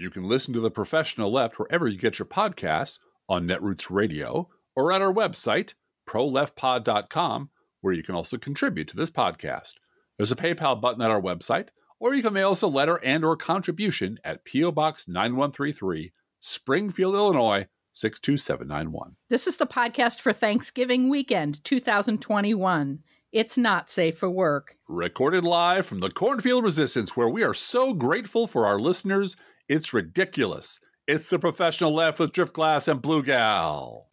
You can listen to The Professional Left wherever you get your podcasts on Netroots Radio or at our website, proleftpod.com, where you can also contribute to this podcast. There's a PayPal button at our website, or you can mail us a letter and or contribution at P.O. Box 9133, Springfield, Illinois 62791. This is the podcast for Thanksgiving weekend 2021. It's not safe for work. Recorded live from the Cornfield Resistance, where we are so grateful for our listeners, it's ridiculous. It's the professional left with Drift Glass and Blue Gal.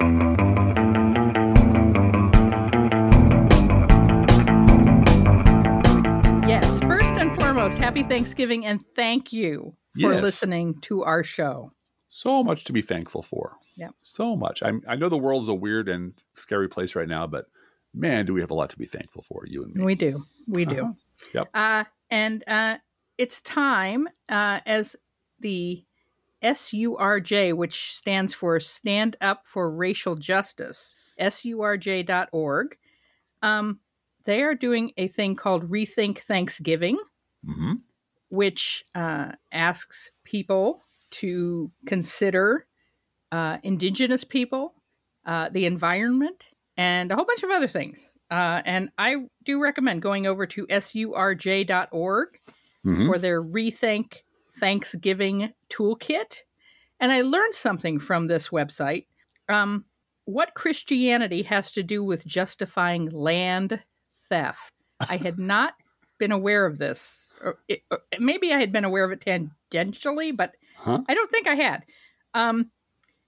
Yes, first and foremost, happy Thanksgiving and thank you for Yes. listening to our show. So much to be thankful for. Yep. So much. I, I know the world's a weird and scary place right now, but man, do we have a lot to be thankful for, you and me. We do. We do. Uh-huh. Yep. Uh, and uh, it's time uh, as the SURJ, which stands for Stand Up for Racial Justice, surj.org. Um, they are doing a thing called Rethink Thanksgiving, hmm which uh, asks people to consider uh, indigenous people, uh, the environment, and a whole bunch of other things. Uh, and I do recommend going over to surj.org hmm for their Rethink Thanksgiving toolkit. And I learned something from this website. Um, what Christianity has to do with justifying land theft. I had not been aware of this. Or it, or maybe I had been aware of it tangentially, but Huh? I don't think I had. Um,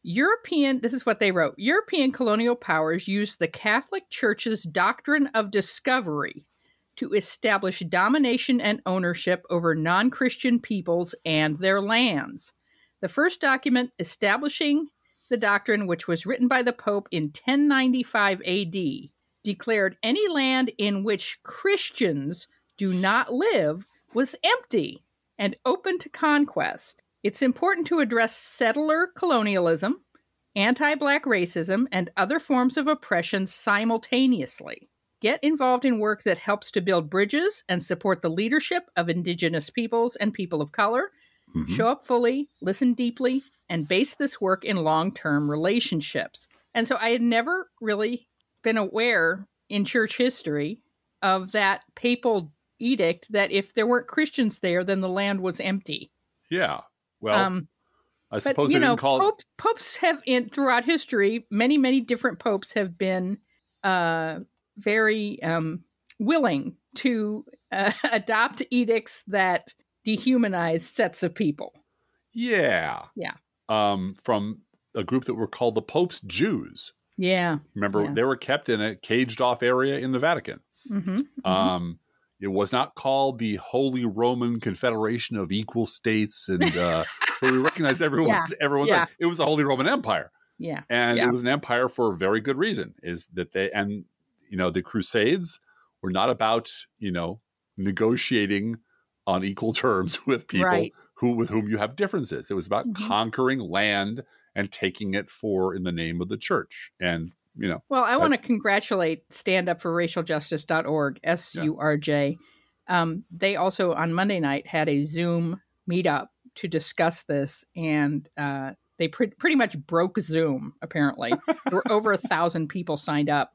European, this is what they wrote European colonial powers used the Catholic Church's doctrine of discovery to establish domination and ownership over non Christian peoples and their lands. The first document establishing the doctrine, which was written by the Pope in 1095 AD, declared any land in which Christians do not live was empty and open to conquest. It's important to address settler colonialism, anti black racism, and other forms of oppression simultaneously. Get involved in work that helps to build bridges and support the leadership of Indigenous peoples and people of color. Mhm. Show up fully, listen deeply, and base this work in long term relationships. And so I had never really been aware in church history of that papal edict that if there weren't Christians there, then the land was empty. Yeah. Well, um, I but suppose you they know, didn't call it. popes, popes have in throughout history, many many different popes have been uh, very um, willing to uh, adopt edicts that dehumanize sets of people. Yeah. Yeah. Um, from a group that were called the Pope's Jews. Yeah. Remember, Yeah. they were kept in a caged off area in the Vatican. hmm Um, it was not called the Holy Roman Confederation of Equal States, and uh, where we recognize everyone. Yeah. Everyone's Yeah. like, it was the Holy Roman Empire, Yeah. and Yeah. it was an empire for a very good reason. Is that they and you know the Crusades were not about you know negotiating on equal terms with people Right. who with whom you have differences. It was about Mhm. conquering land and taking it for in the name of the church, and you know Well, I want to congratulate Stand Up for Racial Justice.org, S U R J. Um, they also on Monday night had a Zoom meetup to discuss this, and uh, they pre- pretty much broke Zoom. Apparently, there were over a thousand people signed up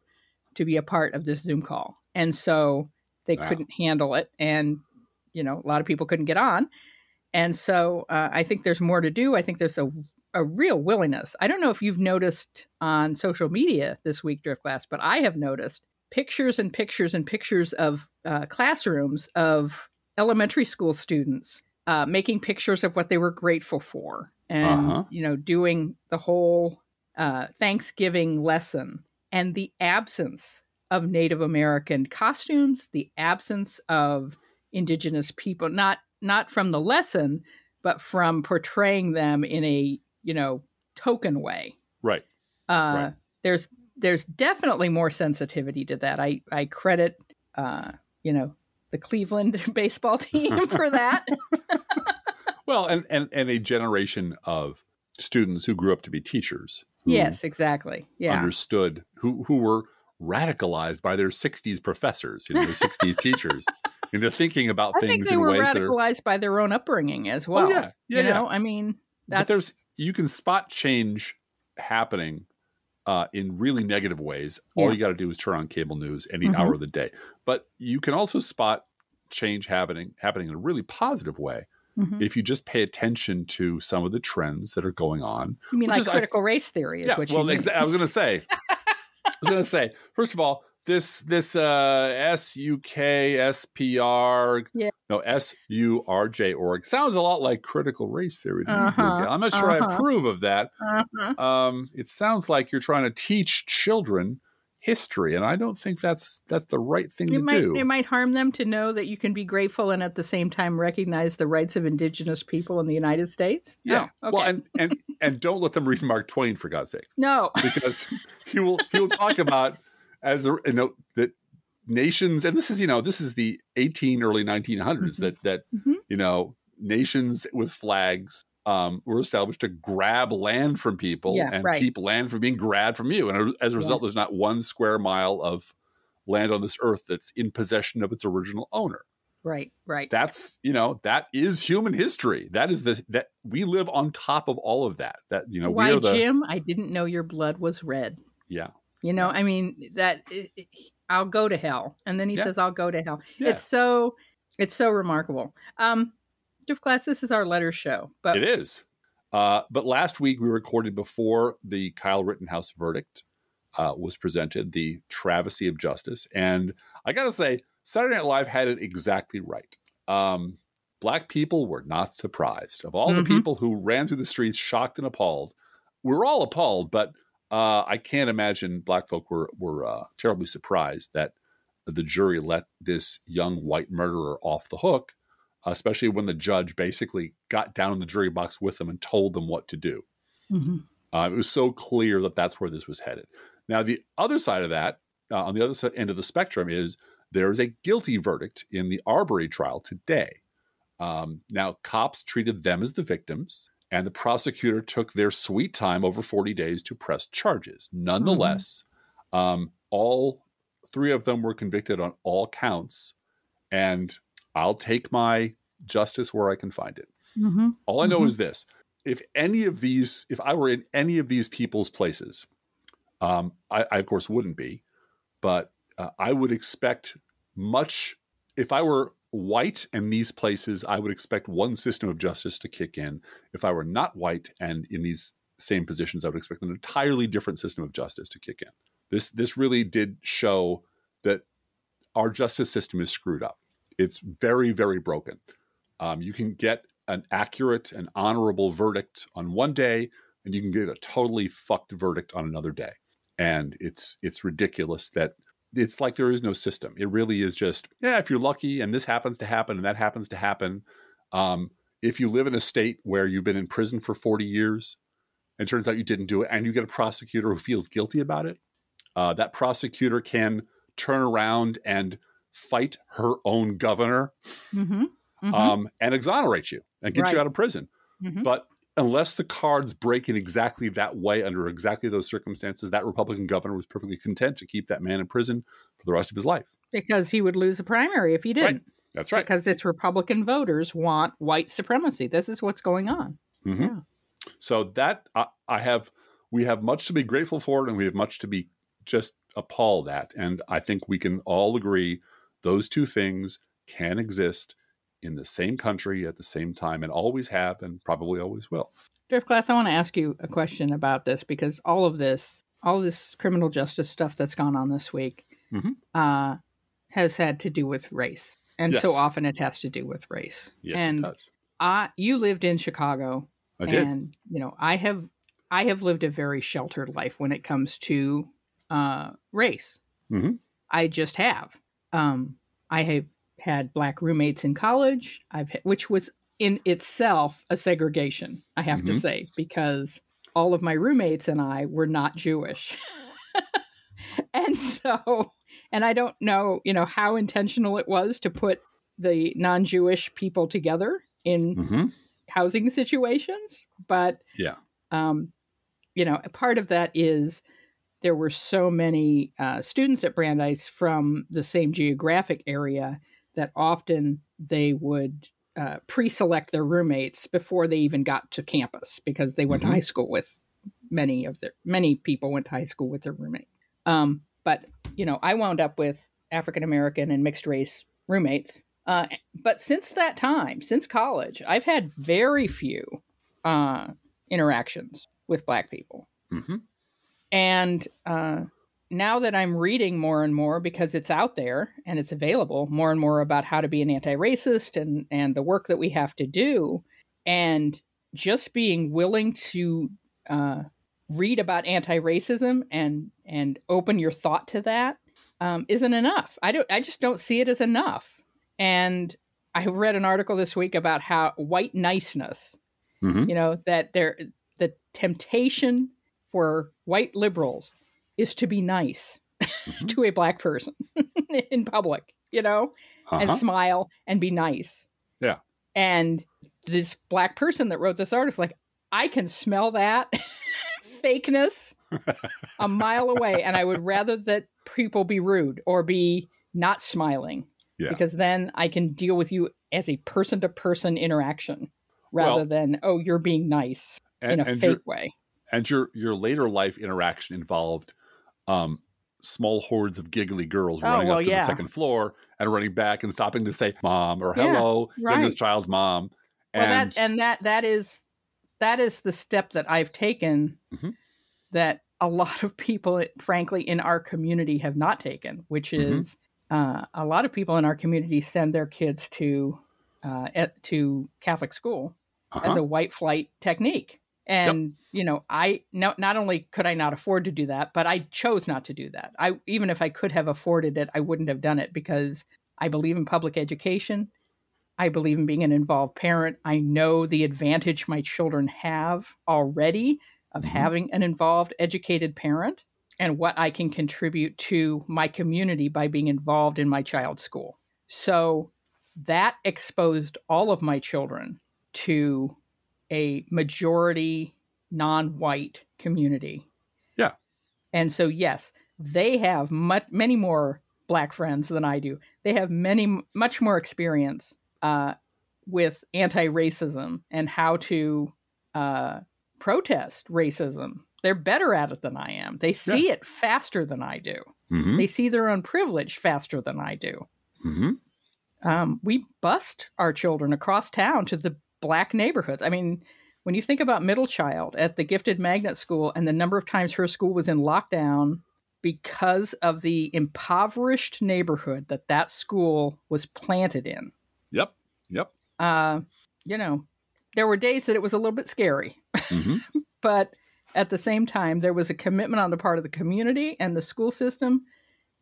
to be a part of this Zoom call, and so they Wow. couldn't handle it, and you know a lot of people couldn't get on, and so uh, I think there's more to do. I think there's a a real willingness. I don't know if you've noticed on social media this week, Drift Glass, but I have noticed pictures and pictures and pictures of uh, classrooms of elementary school students uh, making pictures of what they were grateful for, and Uh-huh. you know, doing the whole uh, Thanksgiving lesson, and the absence of Native American costumes, the absence of Indigenous people, not not from the lesson, but from portraying them in a you know token way. right. Uh, Right. There's there's definitely more sensitivity to that. I I credit uh, you know the Cleveland baseball team for that. Well, and, and and a generation of students who grew up to be teachers. yes, exactly. Yeah. understood who who were radicalized by their 60s professors, you know, their 60s teachers into thinking about I things think they in were ways that are. radicalized by their own upbringing as well. oh yeah, yeah, you yeah. know, I mean, that's But there's you can spot change happening uh, in really negative ways. All you got to do is turn on cable news any Mhm. hour of the day. But you can also spot change happening happening in a really positive way Mhm. if you just pay attention to some of the trends that are going on. you mean like is, I- critical race theory is yeah, what you well, exa- I was going to say. I was going to say. First of all, this this uh, S U K S P R Yeah. no S U R J org sounds a lot like critical race theory. Uh-huh. I'm not sure I uh-huh. approve of that. Uh-huh. Um, it sounds like you're trying to teach children history, and I don't think that's that's the right thing It to might do. it might harm them to know that you can be grateful and at the same time recognize the rights of indigenous people in the United States. yeah. Oh, okay. Well, and and and don't let them read Mark Twain for God's sake. no. because he will he will talk about as a, you know that nations and this is you know this is the 18 early 1900s Mhm. that that Mhm. you know nations with flags um, were established to grab land from people Yeah, and right. keep land from being grabbed from you and as a result there's not one square mile of land on this earth that's in possession of its original owner Right, right. that's you know that is human history that is the that we live on top of all of that that you know Why, we are the Jim? I didn't know your blood was red. yeah You know, I mean that it, it- I'll go to hell, and then he Yeah. says I'll go to hell. Yeah. It's so it's so remarkable. Um, Drift Glass, this is our letter show, but It is. Uh, but last week we recorded before the Kyle Rittenhouse verdict uh, was presented, the travesty of justice. And I got to say, Saturday Night Live had it exactly right. Um, black people were not surprised. Of all Mhm. the people who ran through the streets shocked and appalled, we are all appalled, but uh, I can't imagine black folk were, were uh, terribly surprised that the jury let this young white murderer off the hook especially when the judge basically got down in the jury box with them and told them what to do. Mhm. Uh, it was so clear that that's where this was headed. Now, the other side of that, uh, on the other side, end of the spectrum, is there is a guilty verdict in the Arbery trial today. Um, now, cops treated them as the victims, and the prosecutor took their sweet time over 40 days to press charges. Nonetheless, um, all three of them were convicted on all counts, and I'll take my justice where I can find it. Mhm. All I know Mhm. is this: if any of these, if I were in any of these people's places, um, I, I of course wouldn't be, but uh, I would expect much. If I were white in these places, I would expect one system of justice to kick in. If I were not white and in these same positions, I would expect an entirely different system of justice to kick in. This this really did show that our justice system is screwed up. It's very very broken. Um, you can get an accurate and honorable verdict on one day, and you can get a totally fucked verdict on another day. And it's it's ridiculous that it's like there is no system. It really is just yeah. If you're lucky, and this happens to happen, and that happens to happen. Um, if you live in a state where you've been in prison for 40 years, and turns out you didn't do it, and you get a prosecutor who feels guilty about it, uh, that prosecutor can turn around and fight her own governor Mhm. Mhm. um, and exonerate you and get Right. you out of prison. Mhm. But unless the cards break in exactly that way under exactly those circumstances, that Republican governor was perfectly content to keep that man in prison for the rest of his life. because he would lose the primary if he didn't. That's right. Because its Republican voters want white supremacy. This is what's going on. Mhm. Yeah. So that I, I have, we have much to be grateful for, and we have much to be just appalled at. And I think we can all agree those two things can exist in the same country at the same time, and always have, and probably always will. Drift Glass, I want to ask you a question about this because all of this, all this criminal justice stuff that's gone on this week, Mhm. uh, has had to do with race, and so often it has to do with race. Yes, and it does. I, you lived in Chicago, I did. and you know, I have, I have lived a very sheltered life when it comes to uh, race. Mhm. I just have. Um, I have had black roommates in college. I've had, which was in itself a segregation. I have to Mhm. say because all of my roommates and I were not Jewish. and so and I don't know, you know, how intentional it was to put the non-Jewish people together in hmm housing situations, but Yeah. um, you know, part of that is there were so many uh, students at Brandeis from the same geographic area that often they would uh, pre-select their roommates before they even got to campus because they went Mhm. to high school with many of their many people went to high school with their roommate. Um, but you know, I wound up with African American and mixed race roommates. Uh, but since that time, since college, I've had very few uh, interactions with Black people. hmm And uh, now that I'm reading more and more because it's out there and it's available, more and more about how to be an anti-racist and and the work that we have to do, and just being willing to uh, read about anti-racism and and open your thought to that um, not enough. I don't. I just don't see it as enough. And I read an article this week about how white niceness hmm you know that there the temptation for white liberals is to be nice Mhm. to a black person in public you know and Uh-huh. smile and be nice Yeah. and this black person that wrote this article is like i can smell that fakeness a mile away and i would rather that people be rude or be not smiling Yeah. because then i can deal with you as a person to person interaction rather Well- than oh you're being nice and, in a fake way and your your later life interaction involved um, small hordes of giggly girls Oh, running well, up to yeah. the second floor and running back and stopping to say "mom" or Yeah, "hello," right. youngest child's mom. well And that and that that is that is the step that i've taken Mhm. that a lot of people frankly in our community have not taken which Mhm. is uh, a lot of people in our community send their kids to uh, at, to catholic school as uh-huh, a white flight technique and you know i no, not only could i not afford to do that but i chose not to do that. I even if i could have afforded it i wouldn't have done it because i believe in public education. I believe in being an involved parent. I know the advantage my children have already of Mhm. having an involved educated parent and what i can contribute to my community by being involved in my child's school. So that exposed all of my children to a majority non-white community. Yeah. And so yes, they have much, many more black friends than I do. They have many much more experience uh, with anti-racism and how to uh, protest racism. They're better at it than I am. They see it faster than I do. mhm, They see their own privilege faster than I do mhm. um, we bust our children across town to the black neighborhoods. I mean, when you think about middle child at the gifted magnet school and the number of times her school was in lockdown because of the impoverished neighborhood that that school was planted in, Yep. Yep. uh, you know, there were days that it was a little bit scary, hmm but at the same time, there was a commitment on the part of the community and the school system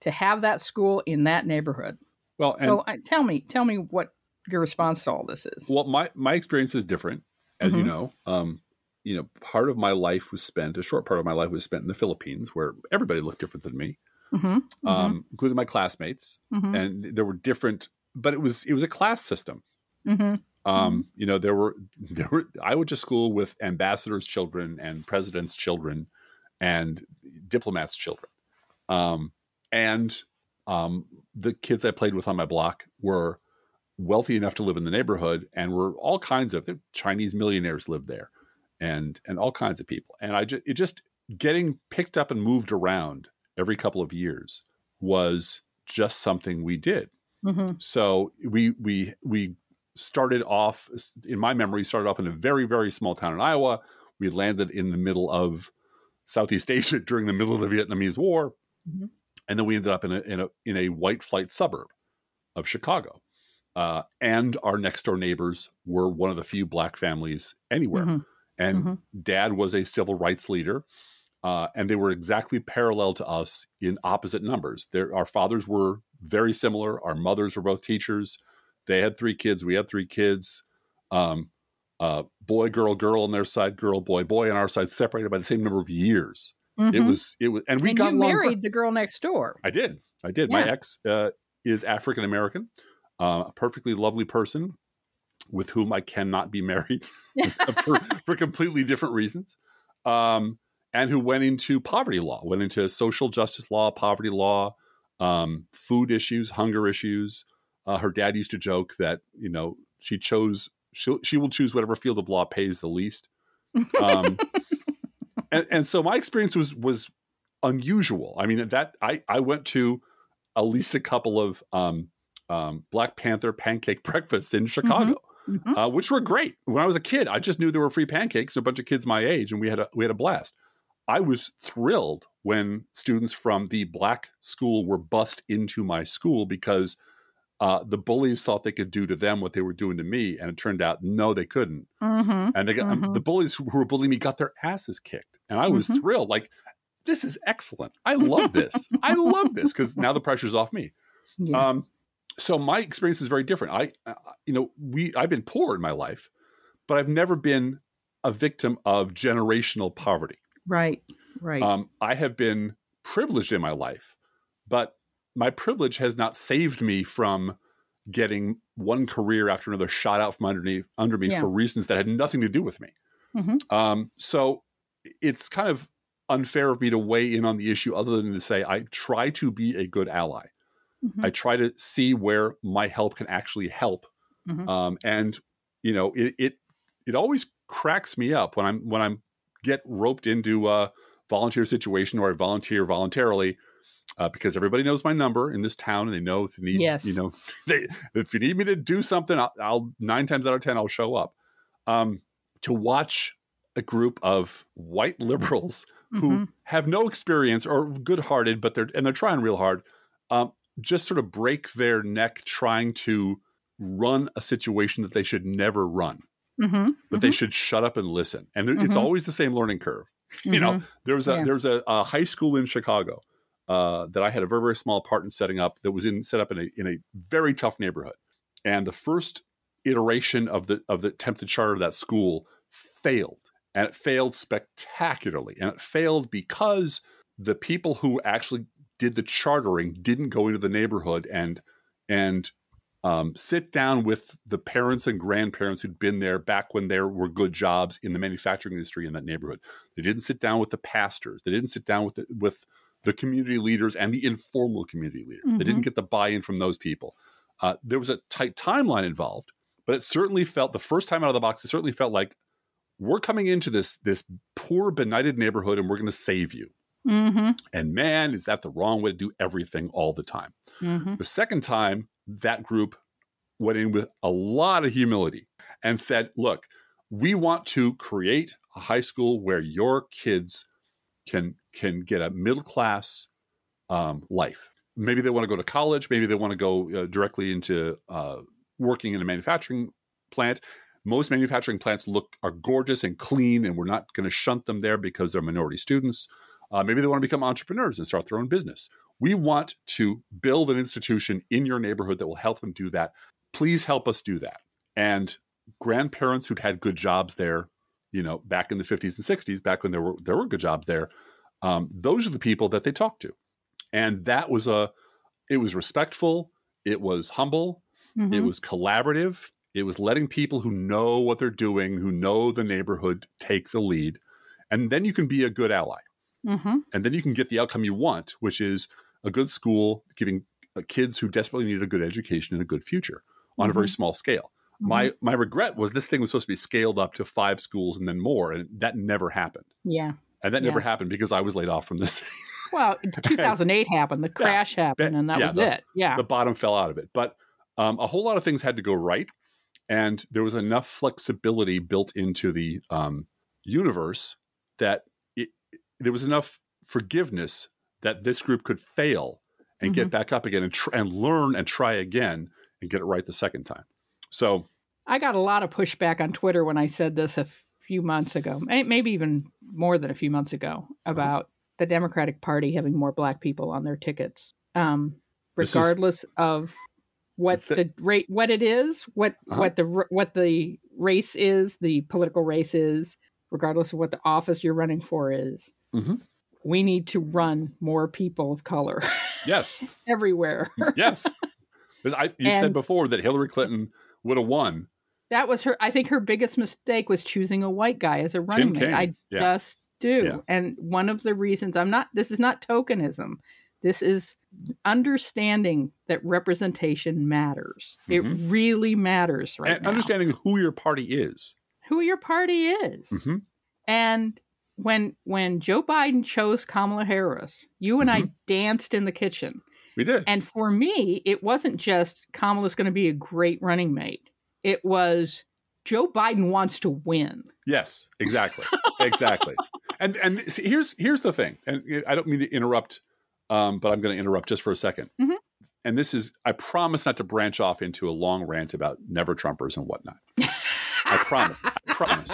to have that school in that neighborhood. Well, and so, I, tell me, tell me what your response to all this is. well, my my experience is different, as you Mhm. know. Um, you know, part of my life was spent. A short part of my life was spent in the Philippines, where everybody looked different than me, Mm-hmm. um, including my classmates, mm-hmm. and there were different. But it was it was a class system. Mm-hmm. Um, you know, there were there were I went to school with ambassadors' children and presidents' children and diplomats' children. Um, and um, the kids I played with on my block were wealthy enough to live in the neighborhood and were all kinds of Chinese millionaires lived there and and all kinds of people. And I just it just getting picked up and moved around every couple of years was just something we did. Mm-hmm. So we we we started off in my memory started off in a very very small town in Iowa. We landed in the middle of Southeast Asia during the middle of the Vietnamese War, Mhm. and then we ended up in a in a in a white flight suburb of Chicago. Uh, and our next door neighbors were one of the few black families anywhere. Mhm. And Mhm. dad was a civil rights leader. Uh, and they were exactly parallel to us in opposite numbers. Their, our fathers were very similar. Our mothers were both teachers. They had three kids. We had three kids. Um, uh, boy, girl, girl on their side, girl, boy, boy on our side, separated by the same number of years. It Mhm. was, it was, and we and got married the girl next door. I did. I did. My ex uh, is African American, uh, a perfectly lovely person with whom I cannot be married for, for completely different reasons, um, and who went into poverty law, went into social justice law, poverty law, um, food issues, hunger issues, Uh, her dad used to joke that you know she chose she she will choose whatever field of law pays the least. Um, and, and so my experience was was unusual. I mean that I I went to at least a couple of um, um, Black Panther pancake breakfasts in Chicago, Mhm. uh, which were great. When I was a kid, I just knew there were free pancakes. and A bunch of kids my age, and we had a we had a blast. I was thrilled when students from the black school were bussed into my school because uh, the bullies thought they could do to them what they were doing to me, and it turned out no, they couldn't. Mm-hmm. And they got, um, Mhm. the bullies who were bullying me got their asses kicked, and I was Mhm. thrilled. Like this is excellent. I love this. I love this because now the pressure's off me. Yeah. Um, so my experience is very different. I, uh, you know, we I've been poor in my life, but I've never been a victim of generational poverty. right. Right. Um, I have been privileged in my life, but my privilege has not saved me from getting one career after another shot out from underneath under me Yeah. for reasons that had nothing to do with me. Mhm. Um, so it's kind of unfair of me to weigh in on the issue other than to say I try to be a good ally. Mhm. I try to see where my help can actually help. Mhm. Um, and you know, it, it it always cracks me up when I'm when I'm get roped into a volunteer situation or I volunteer voluntarily uh, because everybody knows my number in this town and they know if you need Yes. you know they, if you need me to do something I'll, I'll nine times out of ten I'll show up. Um, to watch a group of white liberals who Mhm. have no experience or good-hearted, but they're and they're trying real hard. Um, just sort of break their neck trying to run a situation that they should never run. Mhm. That they should shut up and listen. And it- it's always the same learning curve. You know, Mhm. there was a Yeah. there was a, a high school in Chicago uh, that I had a very very small part in setting up. That was in set up in a in a very tough neighborhood. And the first iteration of the of the attempted charter of that school failed, and it failed spectacularly. And it failed because the people who actually did the chartering didn't go into the neighborhood and and um, sit down with the parents and grandparents who'd been there back when there were good jobs in the manufacturing industry in that neighborhood. They didn't sit down with the pastors. They didn't sit down with the, with the community leaders and the informal community leaders. They didn't get the buy-in from those people. Uh, there was a tight timeline involved, but it certainly felt the first time out of the box. It certainly felt like we're coming into this this poor, benighted neighborhood, and we're going to save you. Mhm. And man, is that the wrong way to do everything all the time. Mhm. The second time, that group went in with a lot of humility and said, look, we want to create a high school where your kids can can get a middle class um, life. Maybe they want to go to college. Maybe they want to go uh, directly into uh, working in a manufacturing plant. Most manufacturing plants look are gorgeous and clean, and we're not going to shunt them there because they're minority students. Uh, maybe they want to become entrepreneurs and start their own business. We want to build an institution in your neighborhood that will help them do that. Please help us do that. And grandparents who'd had good jobs there, you know, back in the 50s and 60s, back when there were there were good jobs there, um, those are the people that they talked to. And that was a it was respectful, it was humble, it Mhm. was collaborative, it was letting people who know what they're doing, who know the neighborhood take the lead. And then you can be a good ally Mhm. and then you can get the outcome you want, which is a good school giving uh, kids who desperately need a good education and a good future on a very small scale. My my regret was this thing was supposed to be scaled up to five schools and then more, and that never happened. Yeah. And that Yeah. never happened because I was laid off from this. Well, 2008 happened. The crash happened, and that yeah, was the- it. Yeah. the bottom fell out of it. But um, a whole lot of things had to go right, and there was enough flexibility built into the um, universe that there was enough forgiveness that this group could fail and get back up again and tr- and learn and try again and get it right the second time. So I got a lot of pushback on Twitter when I said this a few months ago, maybe even more than a few months ago, about the Democratic Party having more black people on their tickets, um, This is- regardless of what the- the rate, what it is, what Uh-huh. what the what the race is, the political race is, regardless of what the office you're running for is. Mhm. We need to run more people of color yes, everywhere. yes, 'Because I, you said before that Hillary Clinton would have won. That was her. I think her biggest mistake was choosing a white guy as a running mate. I yeah. just do. Yeah. And one of the reasons I'm not. This is not tokenism, This is understanding that representation matters. Mhm. It really matters right and now. understanding who your party is. who your party is. hmm And when when Joe Biden chose Kamala Harris, you and I danced in the kitchen. We did. And for me, it wasn't just Kamala's going to be a great running mate. It was Joe Biden wants to win. Yes, exactly, exactly. And and see, here's here's the thing, and I don't mean to interrupt, um, but I'm going to interrupt just for a 2nd Mhm. And this is, I promise not to branch off into a long rant about never Trumpers and whatnot. I promise, I promise.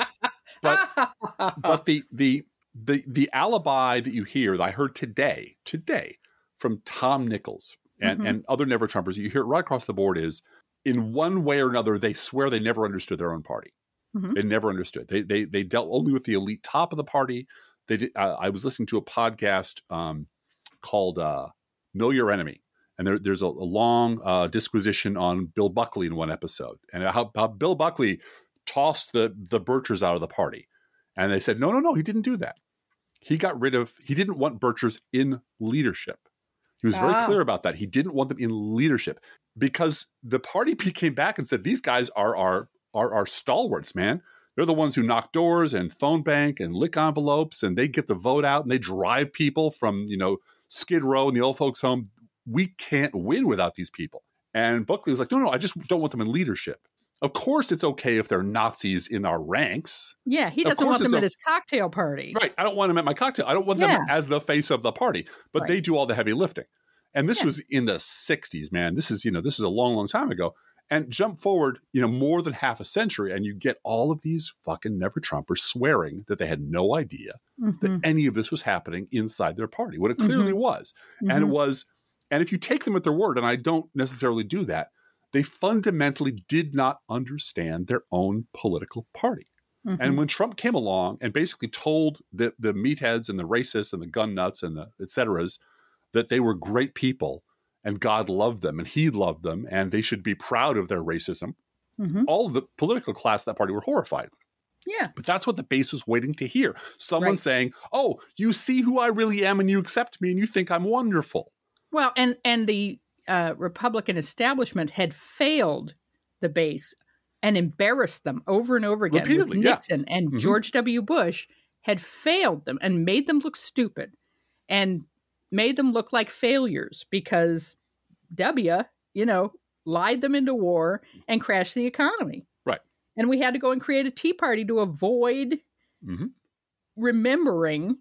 But but the the the the alibi that you hear that I heard today today from Tom Nichols and Mhm. and other never Trumpers, you hear it right across the board is in one way or another they swear they never understood their own party. Mhm. They never understood. They they they dealt only with the elite top of the party. They did, uh, I was listening to a podcast um, called uh, "Know Your Enemy," and there, there's a, a long uh, disquisition on Bill Buckley in one episode, and how, how Bill Buckley tossed the the Birchers out of the party, and they said, "No, no, no, he didn't do that. He got rid of. He didn't want Birchers in leadership. He was very clear about that. He didn't want them in leadership because the party came back and said these guys are our are our stalwarts, man. They're the ones who knock doors and phone bank and lick envelopes, and they get the vote out and they drive people from you know Skid Row and the old folks' home. We can't win without these people. And Buckley was like, no, no, I just don't want them in leadership. Of course, it's okay if they're Nazis in our ranks. yeah, he doesn't want them at his cocktail party. Right. I don't want them at my cocktail. I don't want them as the face of the party, but they do all the heavy lifting. And this Yeah. was in the 60s, man. This is, you know, this is a long, long time ago. And jump forward, you know, more than half a century, and you get all of these fucking never Trumpers swearing that they had no idea that Mhm, any of this was happening inside their party, what it clearly was. And it mhm. was, and if you take them at their word, and I don't necessarily do that, they fundamentally did not understand their own political party. Mhm. And when Trump came along and basically told the, the meatheads and the racists and the gun nuts and the et ceteras that they were great people and God loved them and he loved them and they should be proud of their racism, Mhm. all the political class of that party were horrified. yeah, But that's what the base was waiting to hear. Someone Right. saying, Oh, you see who I really am and you accept me and you think I'm wonderful. Well, and and the uh, Republican establishment had failed the base and embarrassed them over and over again. Repeatedly, yeah. Nixon and Mhm. George W. Bush had failed them and made them look stupid and made them look like failures because W, you know, lied them into war and crashed the economy. Right. And we had to go and create a Tea Party to avoid Mhm. remembering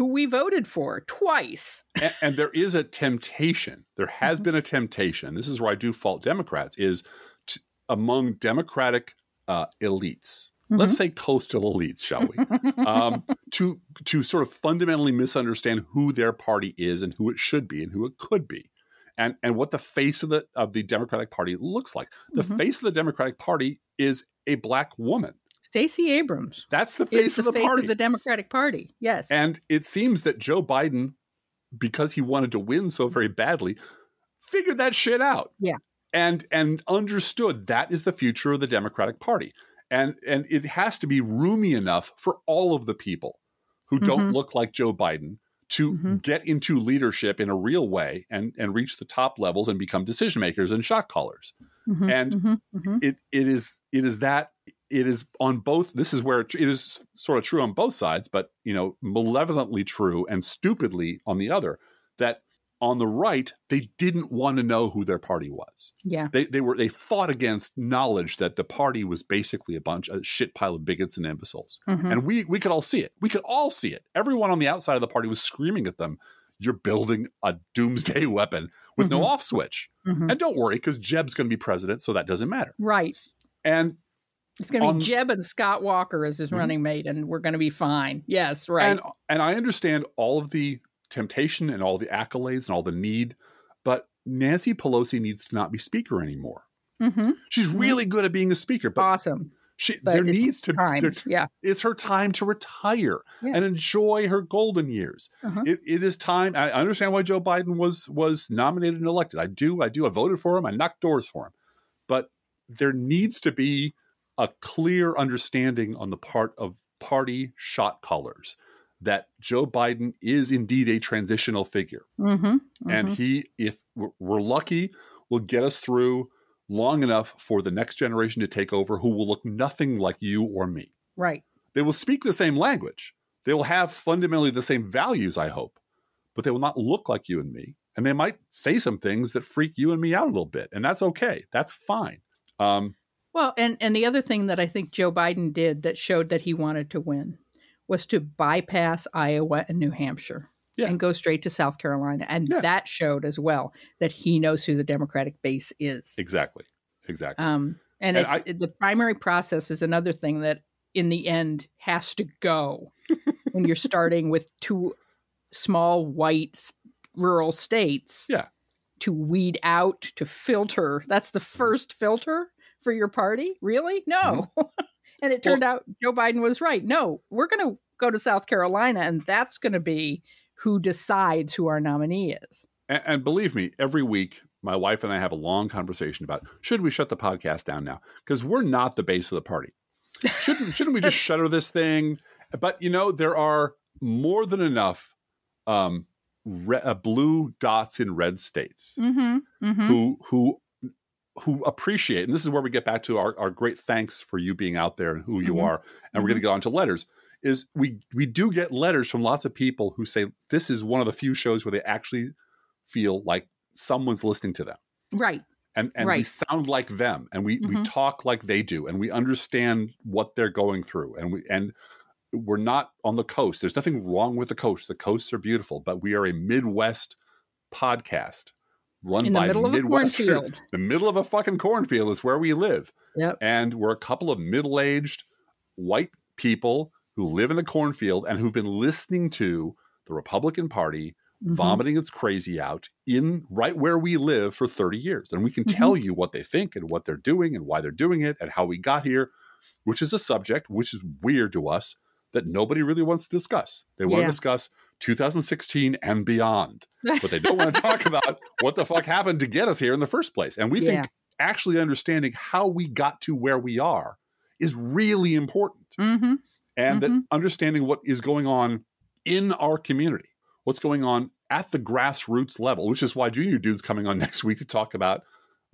who we voted for twice. and, and there is a temptation. There has Mhm. been a temptation. This is where I do fault Democrats. Is t- among Democratic uh, elites, let's say coastal elites, shall we, um, to to sort of fundamentally misunderstand who their party is and who it should be and who it could be, and and what the face of the of the Democratic Party looks like. The Mhm. face of the Democratic Party is a black woman. Stacey Abrams That's the face the of the face party. of the Democratic Party. Yes. And it seems that Joe Biden, because he wanted to win so very badly, figured that shit out. Yeah. And and understood that is the future of the Democratic Party. And and it has to be roomy enough for all of the people who don't Mhm. look like Joe Biden to Mhm. get into leadership in a real way and and reach the top levels and become decision makers and shot callers Mhm, and- mhm, mhm. it it is it is that it is on both this is where it is sort of true on both sides but you know malevolently true and stupidly on the other that on the right they didn't want to know who their party was yeah. they they were they fought against knowledge that the party was basically a bunch a shit pile of bigots and imbeciles Mhm. and we we could all see it we could all see it everyone on the outside of the party was screaming at them you're building a doomsday weapon with no Mhm. off switch Mhm. and don't worry because jeb's going to be president so that doesn't matter Right. and It's going to be Jeb and Scott Walker as his Mhm. running mate, and we're going to be fine. Yes, right. And and I understand all of the temptation and all the accolades and all the need, but Nancy Pelosi needs to not be speaker anymore. hmm She's really good at being a speaker, but Awesome. she But there needs to Time. yeah. it's her time to retire Yeah. and enjoy her golden years. Uh-huh. It, it is time. I I understand why Joe Biden was was nominated and elected. I do. I do. I voted for him. I knocked doors for him. But there needs to be a clear understanding on the part of party shot callers that Joe Biden is indeed a transitional figure. Mm-hmm, And he, if we're- we're lucky, will get us through long enough for the next generation to take over who will look nothing like you or me. right. They will speak the same language. They will have fundamentally the same values, I hope, but they will not look like you and me. And they might say some things that freak you and me out a little bit. And that's okay. That's fine. Um, Well, and and the other thing that I think Joe Biden did that showed that he wanted to win was to bypass Iowa and New Hampshire Yeah. and go straight to South Carolina, and Yeah. that showed as well that he knows who the Democratic base is. exactly. Exactly. Um, and, And it's the primary process is another thing that in the end has to go when you're starting with two small white rural states. Yeah. To weed out, to filter. That's the first filter for your party? Really? No. and it turned out Joe Biden was right. No, we're going to go to South Carolina, and that's going to be who decides who our nominee is. And, and believe me, every week, my wife and I have a long conversation about should we shut the podcast down now? Because we're not the base of the party. Shouldn't shouldn't we just shutter this thing? But you know, there are more than enough um, re- uh, blue dots in red states Mm-hmm. Mm-hmm. who who who appreciate, and this is where we get back to our, our great thanks for you being out there and who you Mhm. are. And we're going to get on to letters. Is we we do get letters from lots of people who say this is one of the few shows where they actually feel like someone's listening to them. Right. And and we sound like them and we, we Mhm. talk like they do and we understand what they're going through. And we and we're not on the coast. There's nothing wrong with the coast. The coasts are beautiful, but we are a Midwest podcast run In the by middle of a cornfield. the middle of a fucking cornfield is where we live. Yep. And we're a couple of middle aged white people who live in a cornfield and who've been listening to the Republican Party Mhm. vomiting its crazy out in right where we live for 30 years. And we can Mhm. tell you what they think and what they're doing and why they're doing it and how we got here, which is a subject which is weird to us that nobody really wants to discuss. They want Yeah. to discuss 2016 and beyond, but they don't want to talk about what the fuck happened to get us here in the first place. And we Yeah. think actually understanding how we got to where we are is really important. Mm-hmm. And that understanding what is going on in our community, what's going on at the grassroots level, which is why Junior Dude's coming on next week to talk about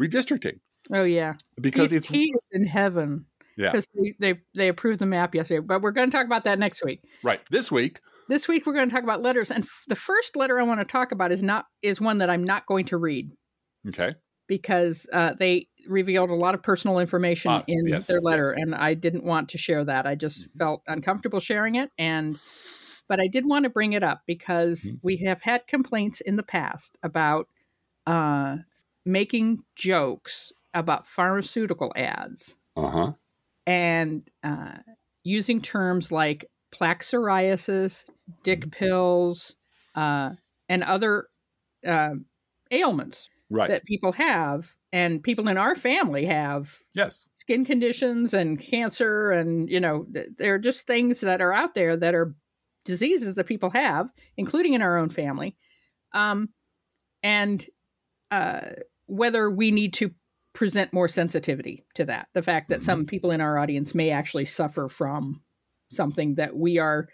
redistricting. Oh yeah. Because He's, it's he is in heaven. Yeah. Because they, they they approved the map yesterday, but we're going to talk about that next week. right. This week, This week we're going to talk about letters, and f- the first letter I want to talk about is not is one that I'm not going to read okay. because uh, they revealed a lot of personal information Ah, in yes, their letter, yes. and I didn't want to share that. I just Mhm. felt uncomfortable sharing it, and but I did want to bring it up because Mhm. we have had complaints in the past about uh, making jokes about pharmaceutical ads Uh huh. and uh, using terms like plaque psoriasis, dick Mm-hmm. pills, uh, and other uh, ailments Right. that people have, and people in our family have yes. skin conditions and cancer, and you know, th- they're just things that are out there that are diseases that people have, including in our own family, um, and uh, whether we need to present more sensitivity to that. The fact that Mhm. some people in our audience may actually suffer from something that we are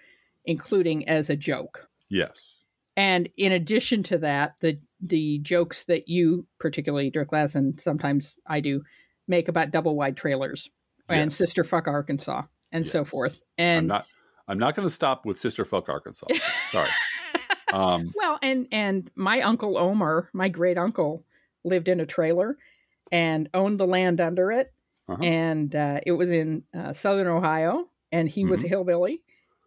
including as a joke. Yes. And in addition to that, the the jokes that you, particularly Drift Glass, and sometimes I do, make about double wide trailers and Yes. sister fuck Arkansas and so Yes. forth. I'm And not. I'm not going to stop with Sister Fuck Arkansas. Sorry. Um, well, and and my uncle Omar, my great uncle, lived in a trailer and owned the land under it, Uh-huh. and uh, it was in uh, southern Ohio, and he was a hillbilly.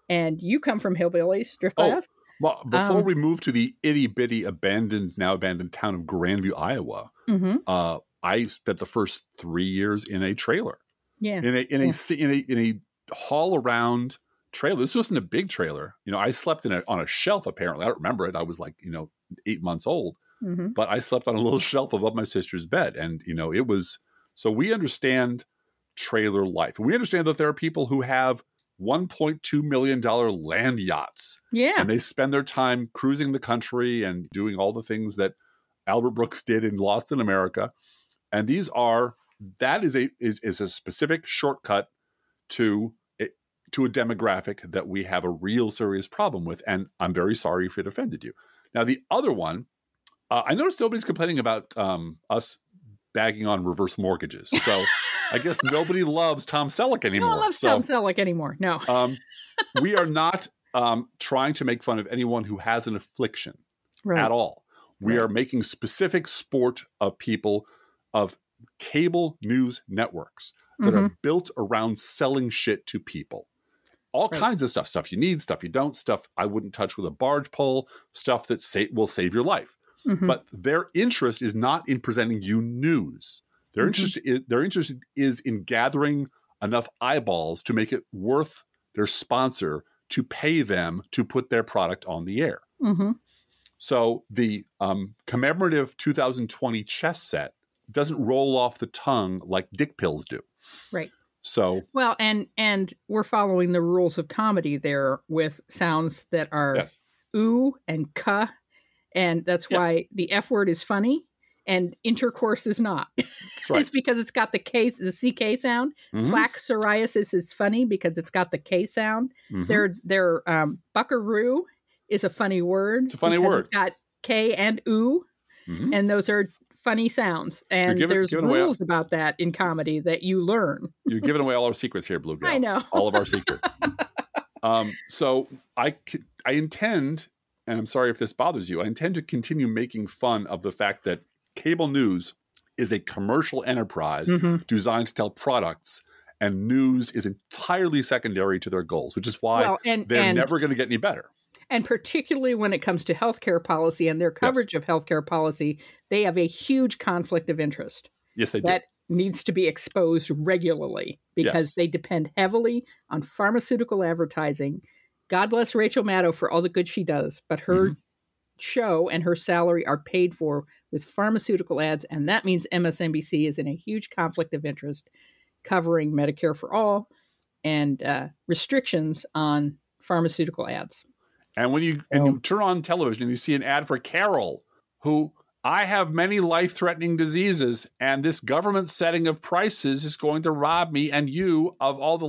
And you come from hillbillies, Drift Oh, Glass. well, before Um, we move to the itty bitty abandoned, now abandoned town of Grandview, Iowa, hmm uh, I spent the first three years in a trailer, Yeah. in a in a Yeah. ci- in a in a haul around trailer. This wasn't a big trailer. You know, I slept in a, on a shelf. Apparently, I don't remember it. I was like, you know, eight months old, hmm but I slept on a little shelf above my sister's bed, and you know, it was. So we understand trailer life. We understand that there are people who have 1.2 million dollar land yachts Yeah. and they spend their time cruising the country and doing all the things that Albert Brooks did in Lost in America. And these are that is a is, is a specific shortcut to to a demographic that we have a real serious problem with. And I'm very sorry if it offended you. Now, the other one, uh, I noticed nobody's complaining about um, us bagging on reverse mortgages. So I guess nobody loves Tom Selleck anymore. No one loves so, Tom Selleck anymore. No. um, we are not um, trying to make fun of anyone who has an affliction right. at all. We Right. are making specific sport of people of cable news networks that Mm-hmm. are built around selling shit to people. All Right. kinds of stuff, stuff you need, stuff you don't, stuff I wouldn't touch with a barge pole, stuff that sa- will save your life. Mhm. But their interest is not in presenting you news. Their Mhm. interest is, their interest is in gathering enough eyeballs to make it worth their sponsor to pay them to put their product on the air. Mhm. So the um, commemorative 2020 chess set doesn't roll off the tongue like dick pills do. Right. So Well, and and we're following the rules of comedy there with sounds that are yes, ooh and cuh, and that's Yeah. why the F word is funny and intercourse is not. that's right. It's because it's got the K, the CK sound. Mhm, Plaque psoriasis is funny because it's got the K sound. mhm. Their their um, buckaroo is a funny word. It's a funny word. It's got K and ooh, Mhm. and those are funny sounds. And giving- there's giving rules about that in comedy that you learn. You're giving away all our secrets here, Blue Gal. I know. all of our secrets. um, so I I intend, and I'm sorry if this bothers you, I intend to continue making fun of the fact that cable news is a commercial enterprise Mhm. designed to tell products, and news is entirely secondary to their goals, which is why Well, and they're and never going to get any better. and particularly when it comes to healthcare policy and their coverage of healthcare policy, they have a huge conflict of interest Yes, they do. that needs to be exposed regularly because Yes. they depend heavily on pharmaceutical advertising. God bless Rachel Maddow for all the good she does, but her Mm-hmm. show and her salary are paid for with pharmaceutical ads, and that means MSNBC is in a huge conflict of interest covering Medicare for all and uh, restrictions on pharmaceutical ads. And when you and you turn on television and you see an ad for Carol, who I have many life-threatening diseases, and this government setting of prices is going to rob me and you of all the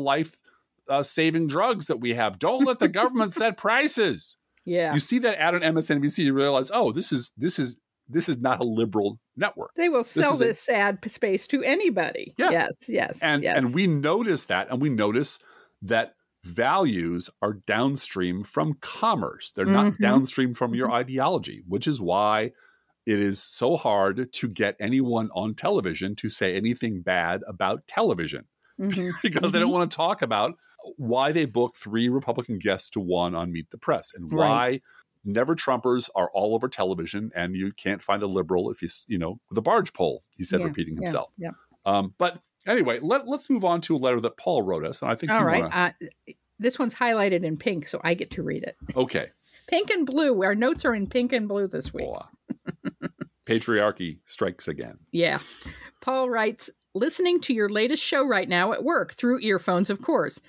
life-saving drugs that we have. Don't let the government set prices. Yeah. You see that ad on MSNBC, you realize, oh, this is this is this is not a liberal network. They will sell is a- this ad space to anybody. Yeah. Yes, yes, and yes. and we notice that and we notice that values are downstream from commerce they're not Mhm. downstream from your Mhm. ideology which is why it is so hard to get anyone on television to say anything bad about television Mhm. because they don't Mhm. want to talk about why they booked three republican guests to one on meet the press and Right. why never trumpers are all over television and you can't find a liberal if you you know with a barge pole he said Yeah, repeating himself yeah. um, but anyway, let, let's move on to a letter that Paul wrote us, and I think All right. want Uh, this one's highlighted in pink, so I get to read it. Okay, Pink and blue. Our notes are in pink and blue this week. Patriarchy strikes again. Yeah. Paul writes, listening to your latest show right now at work through earphones, of course.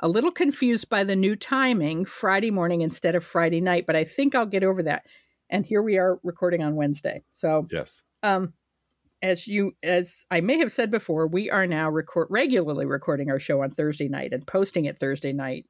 A little confused by the new timing, Friday morning instead of Friday night, but I think I'll get over that. And here we are recording on Wednesday. So, Yes, um, as you as I may have said before, we are now record regularly recording our show on Thursday night and posting it Thursday night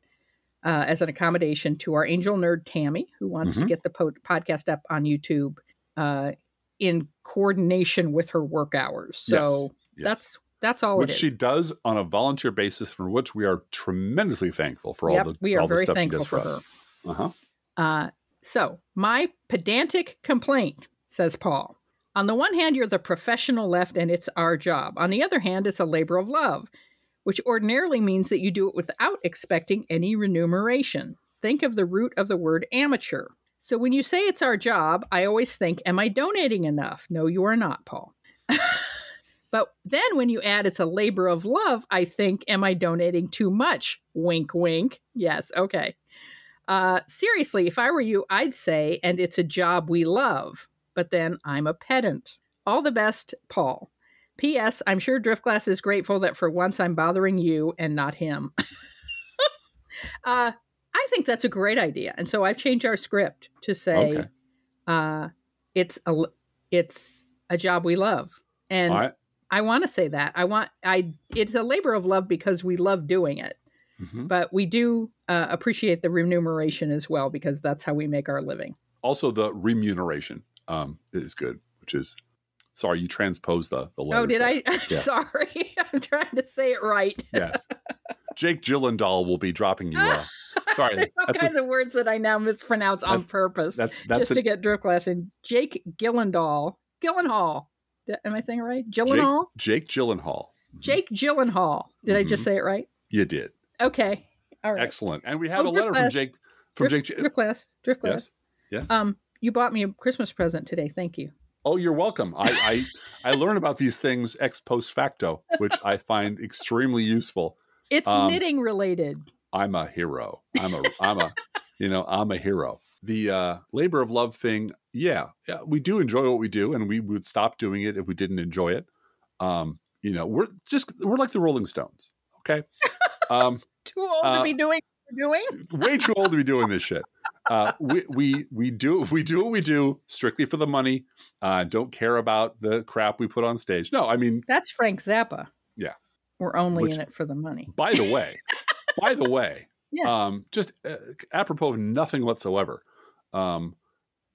uh, as an accommodation to our angel nerd Tammy, who wants to Mhm. get the po- podcast up on YouTube uh, in coordination with her work hours. So Yes, yes. that's that's all which it is. she does on a volunteer basis, for which we are tremendously thankful for Yep, all the we are all the very stuff she does for, for us. Uh huh. Uh, so, my pedantic complaint, says Paul. On the one hand, you're the professional left and it's our job. On the other hand, it's a labor of love, which ordinarily means that you do it without expecting any remuneration. Think of the root of the word amateur. So, when you say it's our job, I always think, Am I donating enough? No, you are not, Paul. but then when you add it's a labor of love, I think, Am I donating too much? Wink, wink. Yes, okay. Uh, seriously, if I were you, I'd say, and it's a job we love, but then I'm a pedant. All the best, Paul. P.S. I'm sure Driftglass is grateful that for once I'm bothering you and not him. uh, I think that's a great idea, and so I've changed our script to say, Okay. uh, "It's a it's a job we love," and All right. I want to say that. I want I it's a labor of love because we love doing it. Mhm. but we do uh, appreciate the remuneration as well because that's how we make our living. Also, the remuneration um, is good, which is sorry, you transposed the the letters. oh, did there. I? Yeah. sorry. I'm trying to say it right. Yes. Jake Gyllendaal will be dropping you. Uh, sorry, There's all that's a, kinds of words that I now mispronounce on purpose that's that's just a, to get Drift Glass. And Jake Gyllenhaal, Gyllenhaal. Am I saying it right? Gyllenhaal. Jake Gyllenhaal. Mhm. Jake Gyllenhaal. Did I just Mhm. say it right? You did Okay. All right. excellent, and we have Oh, a letter from Drift Jake from drift, Jake. Drift Glass. Drift Glass. Yes. Yes. Um, you bought me a Christmas present today. Thank you. Oh, you're welcome. I, I I learn about these things ex post facto, which I find extremely useful. It's Um, knitting related. I'm a hero. I'm a I'm a you know I'm a hero. The uh, labor of love thing, yeah, yeah, we do enjoy what we do, and we would stop doing it if we didn't enjoy it. Um, you know, we're just we're like the Rolling Stones. Okay, um, Too old uh, to be doing doing. way too old to be doing this shit. Uh, we we we do we do what we do strictly for the money. Uh, don't care about the crap we put on stage. No, I mean That's Frank Zappa. Yeah. We're only Which- in it for the money. by the way, by the way, Yeah. um, just uh, apropos of nothing whatsoever, um,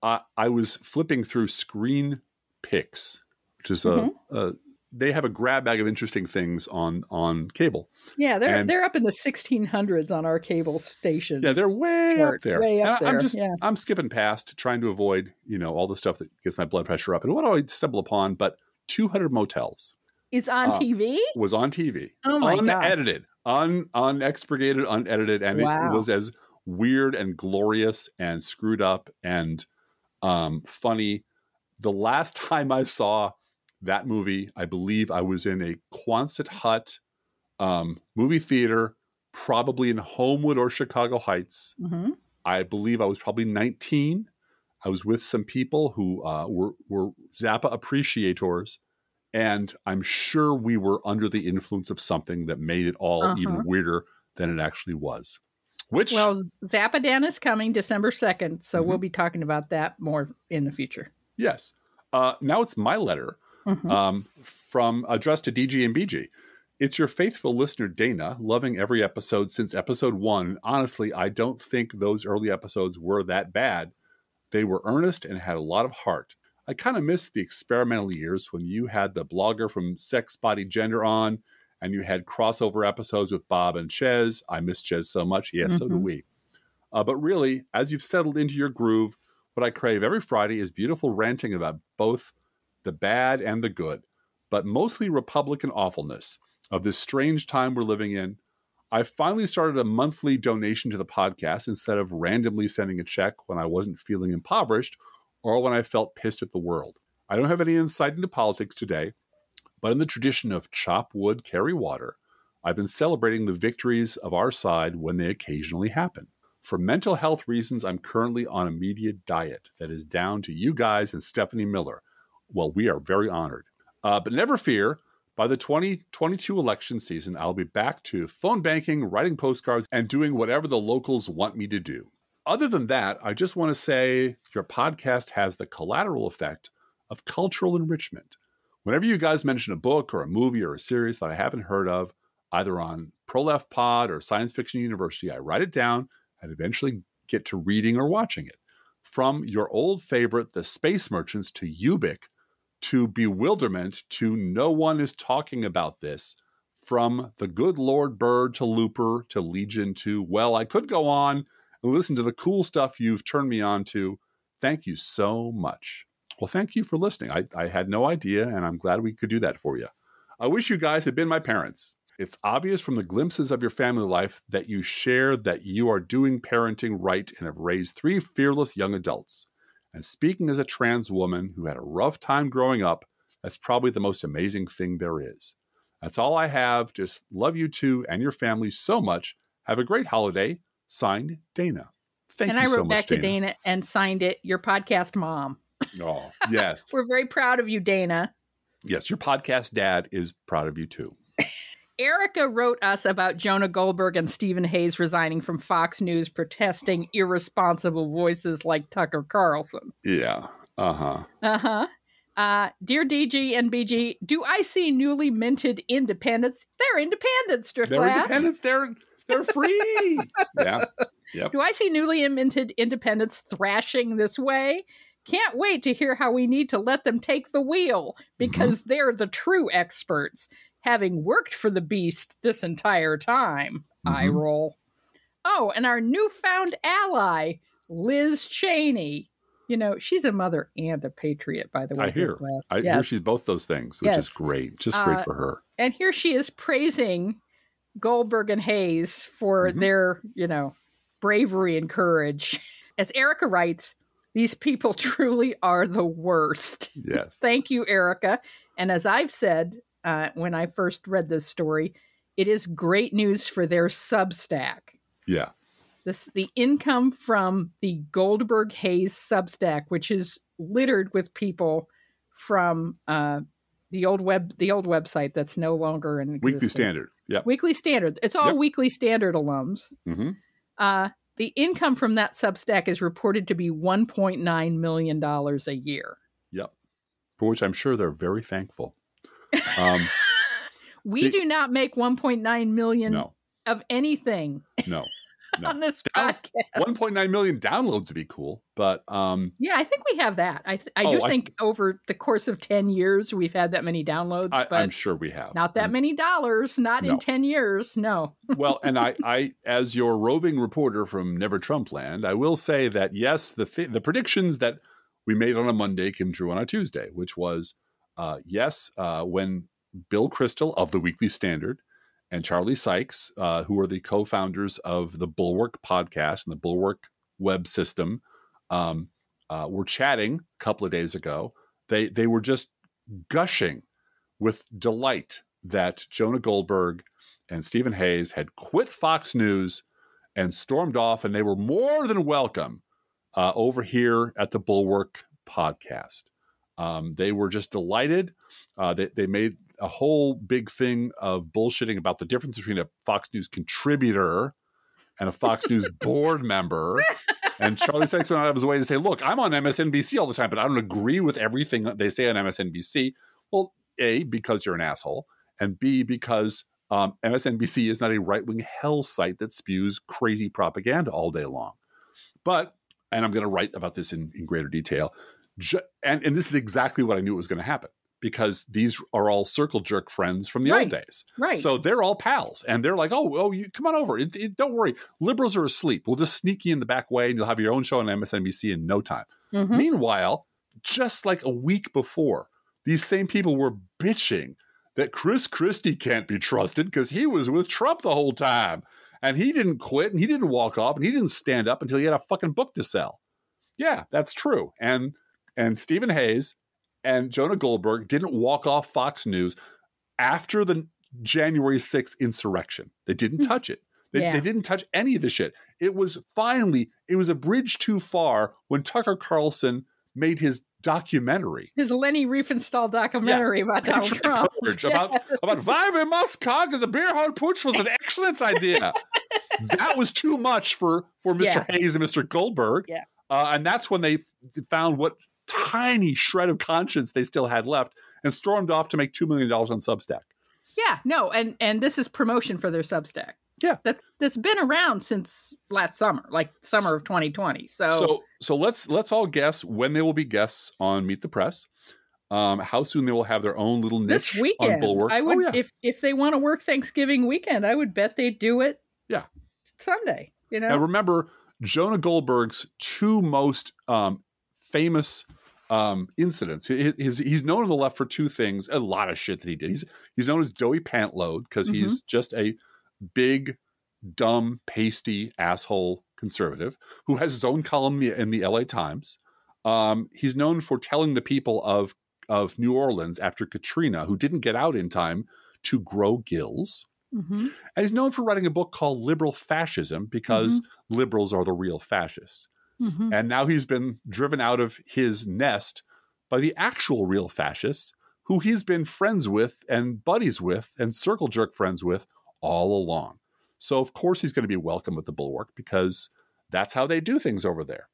I, I was flipping through Screen Picks, which is a, Mm-hmm. a they have a grab bag of interesting things on on cable. Yeah, they're and- they're up in the 1600s on our cable station. Yeah, they're way Chart, up there. way up And I- I'm just yeah. I'm skipping past, trying to avoid you know all the stuff that gets my blood pressure up. And what do I stumble upon? But 200 Motels Is on Uh, TV? was on TV. Oh my god. unedited, un unexpurgated, unedited, and it was as weird and glorious and screwed up and um, funny. The last time I saw that movie, I believe I was in a Quonset Hut um, movie theater, probably in Homewood or Chicago Heights. hmm I believe I was probably 19. I was with some people who uh, were, were Zappa appreciators, and I'm sure we were under the influence of something that made it all Uh-huh. even weirder than it actually was. Which, Well, Zappadan is coming December 2nd, so Mm-hmm. we'll be talking about that more in the future. yes. Uh, now it's my letter Mhm. um, from addressed to DG and BG. It's your faithful listener, Dana, loving every episode since episode one. Honestly, I don't think those early episodes were that bad. They were earnest and had a lot of heart. I kind of missed the experimental years when you had the blogger from Sex, Body, Gender on, and you had crossover episodes with Bob and Chez. I miss Chez so much. Yes, so do Mhm. we. Uh, but really, as you've settled into your groove, what I crave every Friday is beautiful ranting about both the bad and the good, but mostly Republican awfulness of this strange time we're living in. I finally started a monthly donation to the podcast instead of randomly sending a check when I wasn't feeling impoverished or when I felt pissed at the world. I don't have any insight into politics today, but in the tradition of chop wood, carry water, I've been celebrating the victories of our side when they occasionally happen. For mental health reasons, I'm currently on a media diet that is down to you guys and Stephanie Miller. Well, we are very honored. Uh, but never fear, by the 2022 election season, I'll be back to phone banking, writing postcards, and doing whatever the locals want me to do. Other than that, I just want to say your podcast has the collateral effect of cultural enrichment. Whenever you guys mention a book or a movie or a series that I haven't heard of, either on Pro Left Pod or Science Fiction University, I write it down and eventually get to reading or watching it. From your old favorite, The Space Merchants, to Ubik, to bewilderment, to no one is talking about this, from The Good Lord Bird to Looper to Legion to, well, I could go on and listen to the cool stuff you've turned me on to. Thank you so much. Well, thank you for listening. I, I had no idea, and I'm glad we could do that for you. I wish you guys had been my parents. It's obvious from the glimpses of your family life that you share that you are doing parenting right and have raised three fearless young adults. And speaking as a trans woman who had a rough time growing up, that's probably the most amazing thing there is. That's all I have. Just love you two and your family so much. Have a great holiday. Signed, Dana. Thank and you I wrote so much, back to Dana and signed it, your podcast mom. Oh, yes. We're very proud of you, Dana. yes, your podcast dad is proud of you too. Erica wrote us about Jonah Goldberg and Stephen Hayes resigning from Fox News, protesting irresponsible voices like Tucker Carlson. Yeah. Uh-huh. Uh-huh. Uh, dear DG and BG, do I see newly minted independents? They're independent, They're Strickland. independents. They're They're free. yeah. Yep. Do I see newly minted independents thrashing this way? Can't wait to hear how we need to let them take the wheel because mm-hmm. they're the true experts, having worked for the beast this entire time. Mm-hmm. I roll. Oh, and our newfound ally, Liz Cheney. You know, she's a mother and a patriot, by the way. I hear. I yes. hear she's both those things, which yes. is great. Just great uh, for her. And here she is praising Goldberg and Hayes for mm-hmm. their, you know, bravery and courage. As Erica writes, these people truly are the worst. Yes. Thank you, Erica. And as I've said uh, when I first read this story, it is great news for their Substack. Yeah. This the income from the Goldberg Hayes Substack, which is littered with people from uh, the old web the old website that's no longer in existence. Weekly Standard. Yeah. Weekly Standard. It's all yep. Weekly Standard alums. Mm-hmm. Uh, the income from that Substack is reported to be $1.9 million a year. Yep. For which I'm sure they're very thankful. Um, we they, do not make 1.9 million no. of anything. No. No. on this Down, podcast. 1.9 million downloads would be cool, but um, yeah, I think we have that. I th- I oh, do think I, over the course of 10 years we've had that many downloads. I, but I'm sure we have. Not that many dollars. Not no. in 10 years. No. well, and I, I, as your roving reporter from Never Trump Land, I will say that yes, the th- the predictions that we made on a Monday came true on a Tuesday, which was uh, yes, uh, when Bill Kristol of the Weekly Standard and Charlie Sykes, uh, who are the co founders of the Bulwark podcast and the Bulwark web system, um, uh, were chatting a couple of days ago. They, they were just gushing with delight that Jonah Goldberg and Stephen Hayes had quit Fox News and stormed off, and they were more than welcome uh, over here at the Bulwark podcast. Um, they were just delighted. Uh, they, they made a whole big thing of bullshitting about the difference between a Fox News contributor and a Fox News board member. And Charlie Sykes went out of his way to say, look, I'm on MSNBC all the time, but I don't agree with everything they say on MSNBC. Well, A, because you're an asshole, and B, because um, MSNBC is not a right wing hell site that spews crazy propaganda all day long. But, and I'm going to write about this in, in greater detail, ju- and, and this is exactly what I knew was going to happen because these are all circle jerk friends from the right. old days. Right. So they're all pals, and they're like, "Oh, oh, you come on over. It, it, don't worry, liberals are asleep. We'll just sneak you in the back way, and you'll have your own show on MSNBC in no time." Mm-hmm. Meanwhile, just like a week before, these same people were bitching that Chris Christie can't be trusted because he was with Trump the whole time, and he didn't quit, and he didn't walk off, and he didn't stand up until he had a fucking book to sell. Yeah, that's true, and and Stephen Hayes and Jonah Goldberg didn't walk off Fox News after the January 6th insurrection. They didn't hmm. touch it. They, yeah. they, didn't touch any of the shit. It was finally, it was a bridge too far when Tucker Carlson made his documentary. His Leni Riefenstahl documentary yeah. about Donald Trump. Purge, about, about Weimar Muskog as a beer hall putsch was an excellent idea. that was too much for, for Mr. Yeah. Hayes and Mr. Goldberg. Yeah. Uh, and that's when they found what tiny shred of conscience they still had left and stormed off to make $2 million on Substack. Yeah, no, and and this is promotion for their Substack. Yeah. That's that's been around since last summer, like summer of 2020. So So so let's let's all guess when they will be guests on Meet the Press. Um, how soon they will have their own little niche this weekend. on Bulwark. I would oh, yeah. if if they want to work Thanksgiving weekend, I would bet they'd do it. Yeah. Sunday, you know. Now remember Jonah Goldberg's two most um, famous um, incidents. His, he's known on the left for two things, a lot of shit that he did. He's he's known as Joey Pantload because mm-hmm. he's just a big, dumb, pasty asshole conservative who has his own column in the LA Times. Um, he's known for telling the people of of New Orleans after Katrina, who didn't get out in time, to grow gills. Mm-hmm. And he's known for writing a book called Liberal Fascism because mm-hmm. liberals are the real fascists. Mm-hmm. And now he's been driven out of his nest by the actual real fascists who he's been friends with and buddies with and circle jerk friends with all along. So, of course, he's going to be welcome at the Bulwark because that's how they do things over there.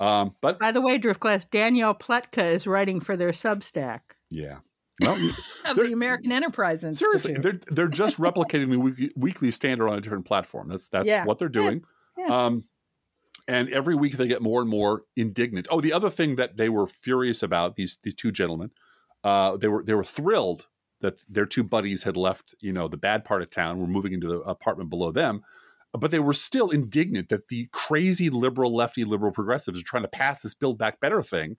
Um, but by the way, Driftglass, Danielle Pletka is writing for their Substack. Yeah. Well, of the American Enterprise Institute. seriously, they're they're just replicating the weekly, weekly standard on a different platform. That's that's Yeah. what they're doing. Yeah. Um, and every week they get more and more indignant. Oh, the other thing that they were furious about these these two gentlemen, uh, they were they were thrilled that their two buddies had left. You know, the bad part of town, were moving into the apartment below them. But they were still indignant that the crazy liberal, lefty, liberal progressives are trying to pass this Build Back Better thing,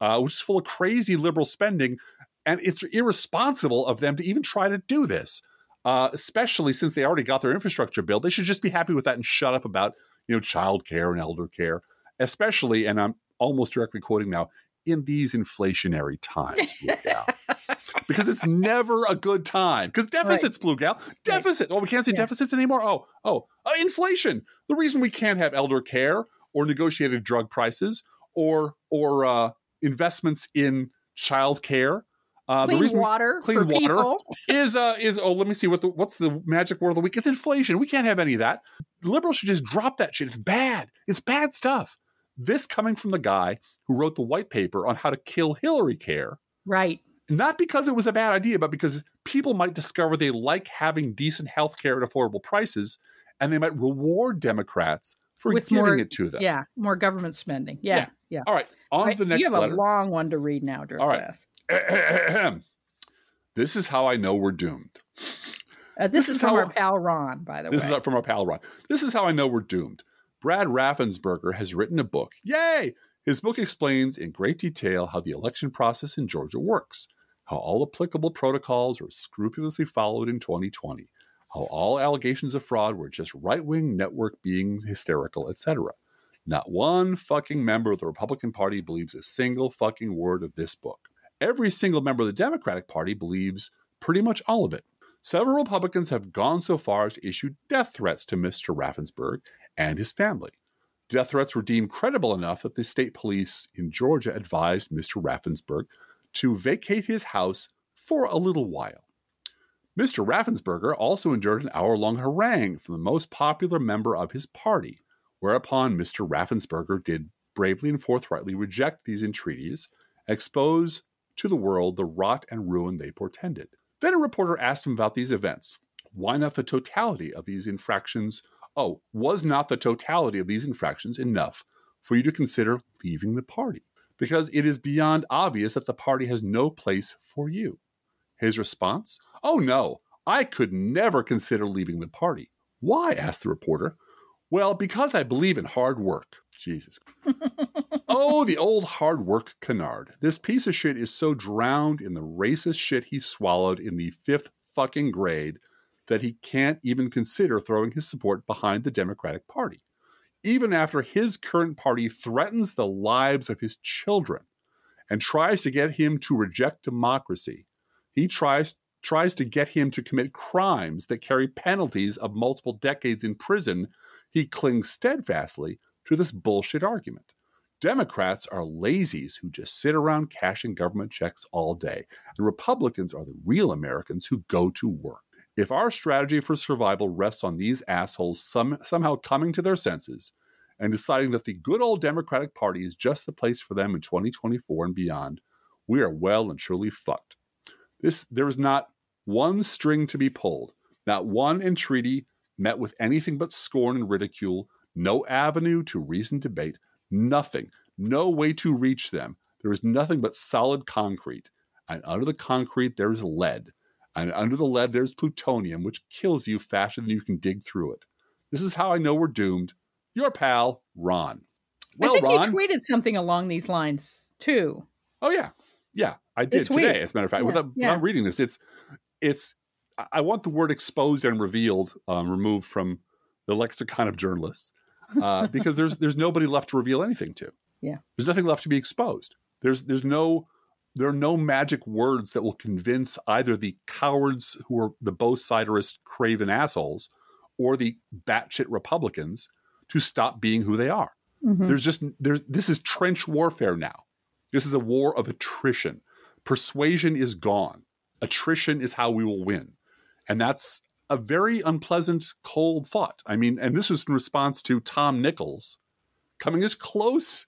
uh, which is full of crazy liberal spending. And it's irresponsible of them to even try to do this, uh, especially since they already got their infrastructure bill. They should just be happy with that and shut up about you know child care and elder care, especially. And I'm almost directly quoting now in these inflationary times, Blue Gal. because it's never a good time. Because deficits, Blue Gal, deficit. Oh, we can't say Yeah. deficits anymore. Oh, oh, uh, inflation. The reason we can't have elder care or negotiated drug prices or or uh, investments in child care. Uh, the clean reason water clean water. people. is uh is oh let me see what the what's the magic word of the week it's inflation we can't have any of that liberals should just drop that shit it's bad it's bad stuff this coming from the guy who wrote the white paper on how to kill hillary care Right. not because it was a bad idea but because people might discover they like having decent health care at affordable prices and they might reward democrats for With giving more- it to them Yeah. More government spending. Yeah. Yeah. all right on Right, the next you have letter a long one to read now, Dirk All right. This is how i know we're doomed Uh, this, This is is from how- our pal Ron, by the This way. This is from our pal Ron. This is how I know we're doomed. Brad Raffensperger has written a book. Yay! His book explains in great detail how the election process in Georgia works, how all applicable protocols were scrupulously followed in 2020, how all allegations of fraud were just right wing network being hysterical, etc. Not one fucking member of the Republican Party believes a single fucking word of this book. Every single member of the Democratic Party believes pretty much all of it. Several Republicans have gone so far as to issue death threats to Mr. Raffensperg and his family. Death threats were deemed credible enough that the state police in Georgia advised Mr. Raffensperg to vacate his house for a little while. Mr. Raffensperger also endured an hour long harangue from the most popular member of his party, whereupon Mr. Raffensperger did bravely and forthrightly reject these entreaties, expose to the world the rot and ruin they portended. Then a reporter asked him about these events. Why not the totality of these infractions? Oh, was not the totality of these infractions enough for you to consider leaving the party? Because it is beyond obvious that the party has no place for you. His response? Oh, no, I could never consider leaving the party. Why? asked the reporter. Well, because I believe in hard work. Jesus. oh, the old hard work canard. This piece of shit is so drowned in the racist shit he swallowed in the fifth fucking grade that he can't even consider throwing his support behind the Democratic Party. Even after his current party threatens the lives of his children and tries to get him to reject democracy, he tries tries to get him to commit crimes that carry penalties of multiple decades in prison, he clings steadfastly to this bullshit argument. Democrats are lazies who just sit around cashing government checks all day, and Republicans are the real Americans who go to work. If our strategy for survival rests on these assholes some, somehow coming to their senses and deciding that the good old Democratic Party is just the place for them in 2024 and beyond, we are well and truly fucked. This there is not one string to be pulled, not one entreaty met with anything but scorn and ridicule, no avenue to reasoned debate, nothing, no way to reach them. There is nothing but solid concrete, and under the concrete there is lead, and under the lead there's plutonium, which kills you faster than you can dig through it. This is how I know we're doomed. Your pal, Ron. Well, I think Ron. you tweeted something along these lines too. Oh yeah, yeah, I did This today. week. As a matter of fact, Yeah, without, yeah. without reading this, it's it's. I- I want the word exposed and revealed um, removed from the lexicon of journalists uh, because there's there's nobody left to reveal anything to. Yeah. there's nothing left to be exposed. There's there's no there are no magic words that will convince either the cowards who are the both siderist craven assholes or the batshit Republicans to stop being who they are. Mhm. There's just there's this is trench warfare now. This is a war of attrition. Persuasion is gone. Attrition is how we will win. And that's a very unpleasant, cold thought. I mean, and this was in response to Tom Nichols coming as close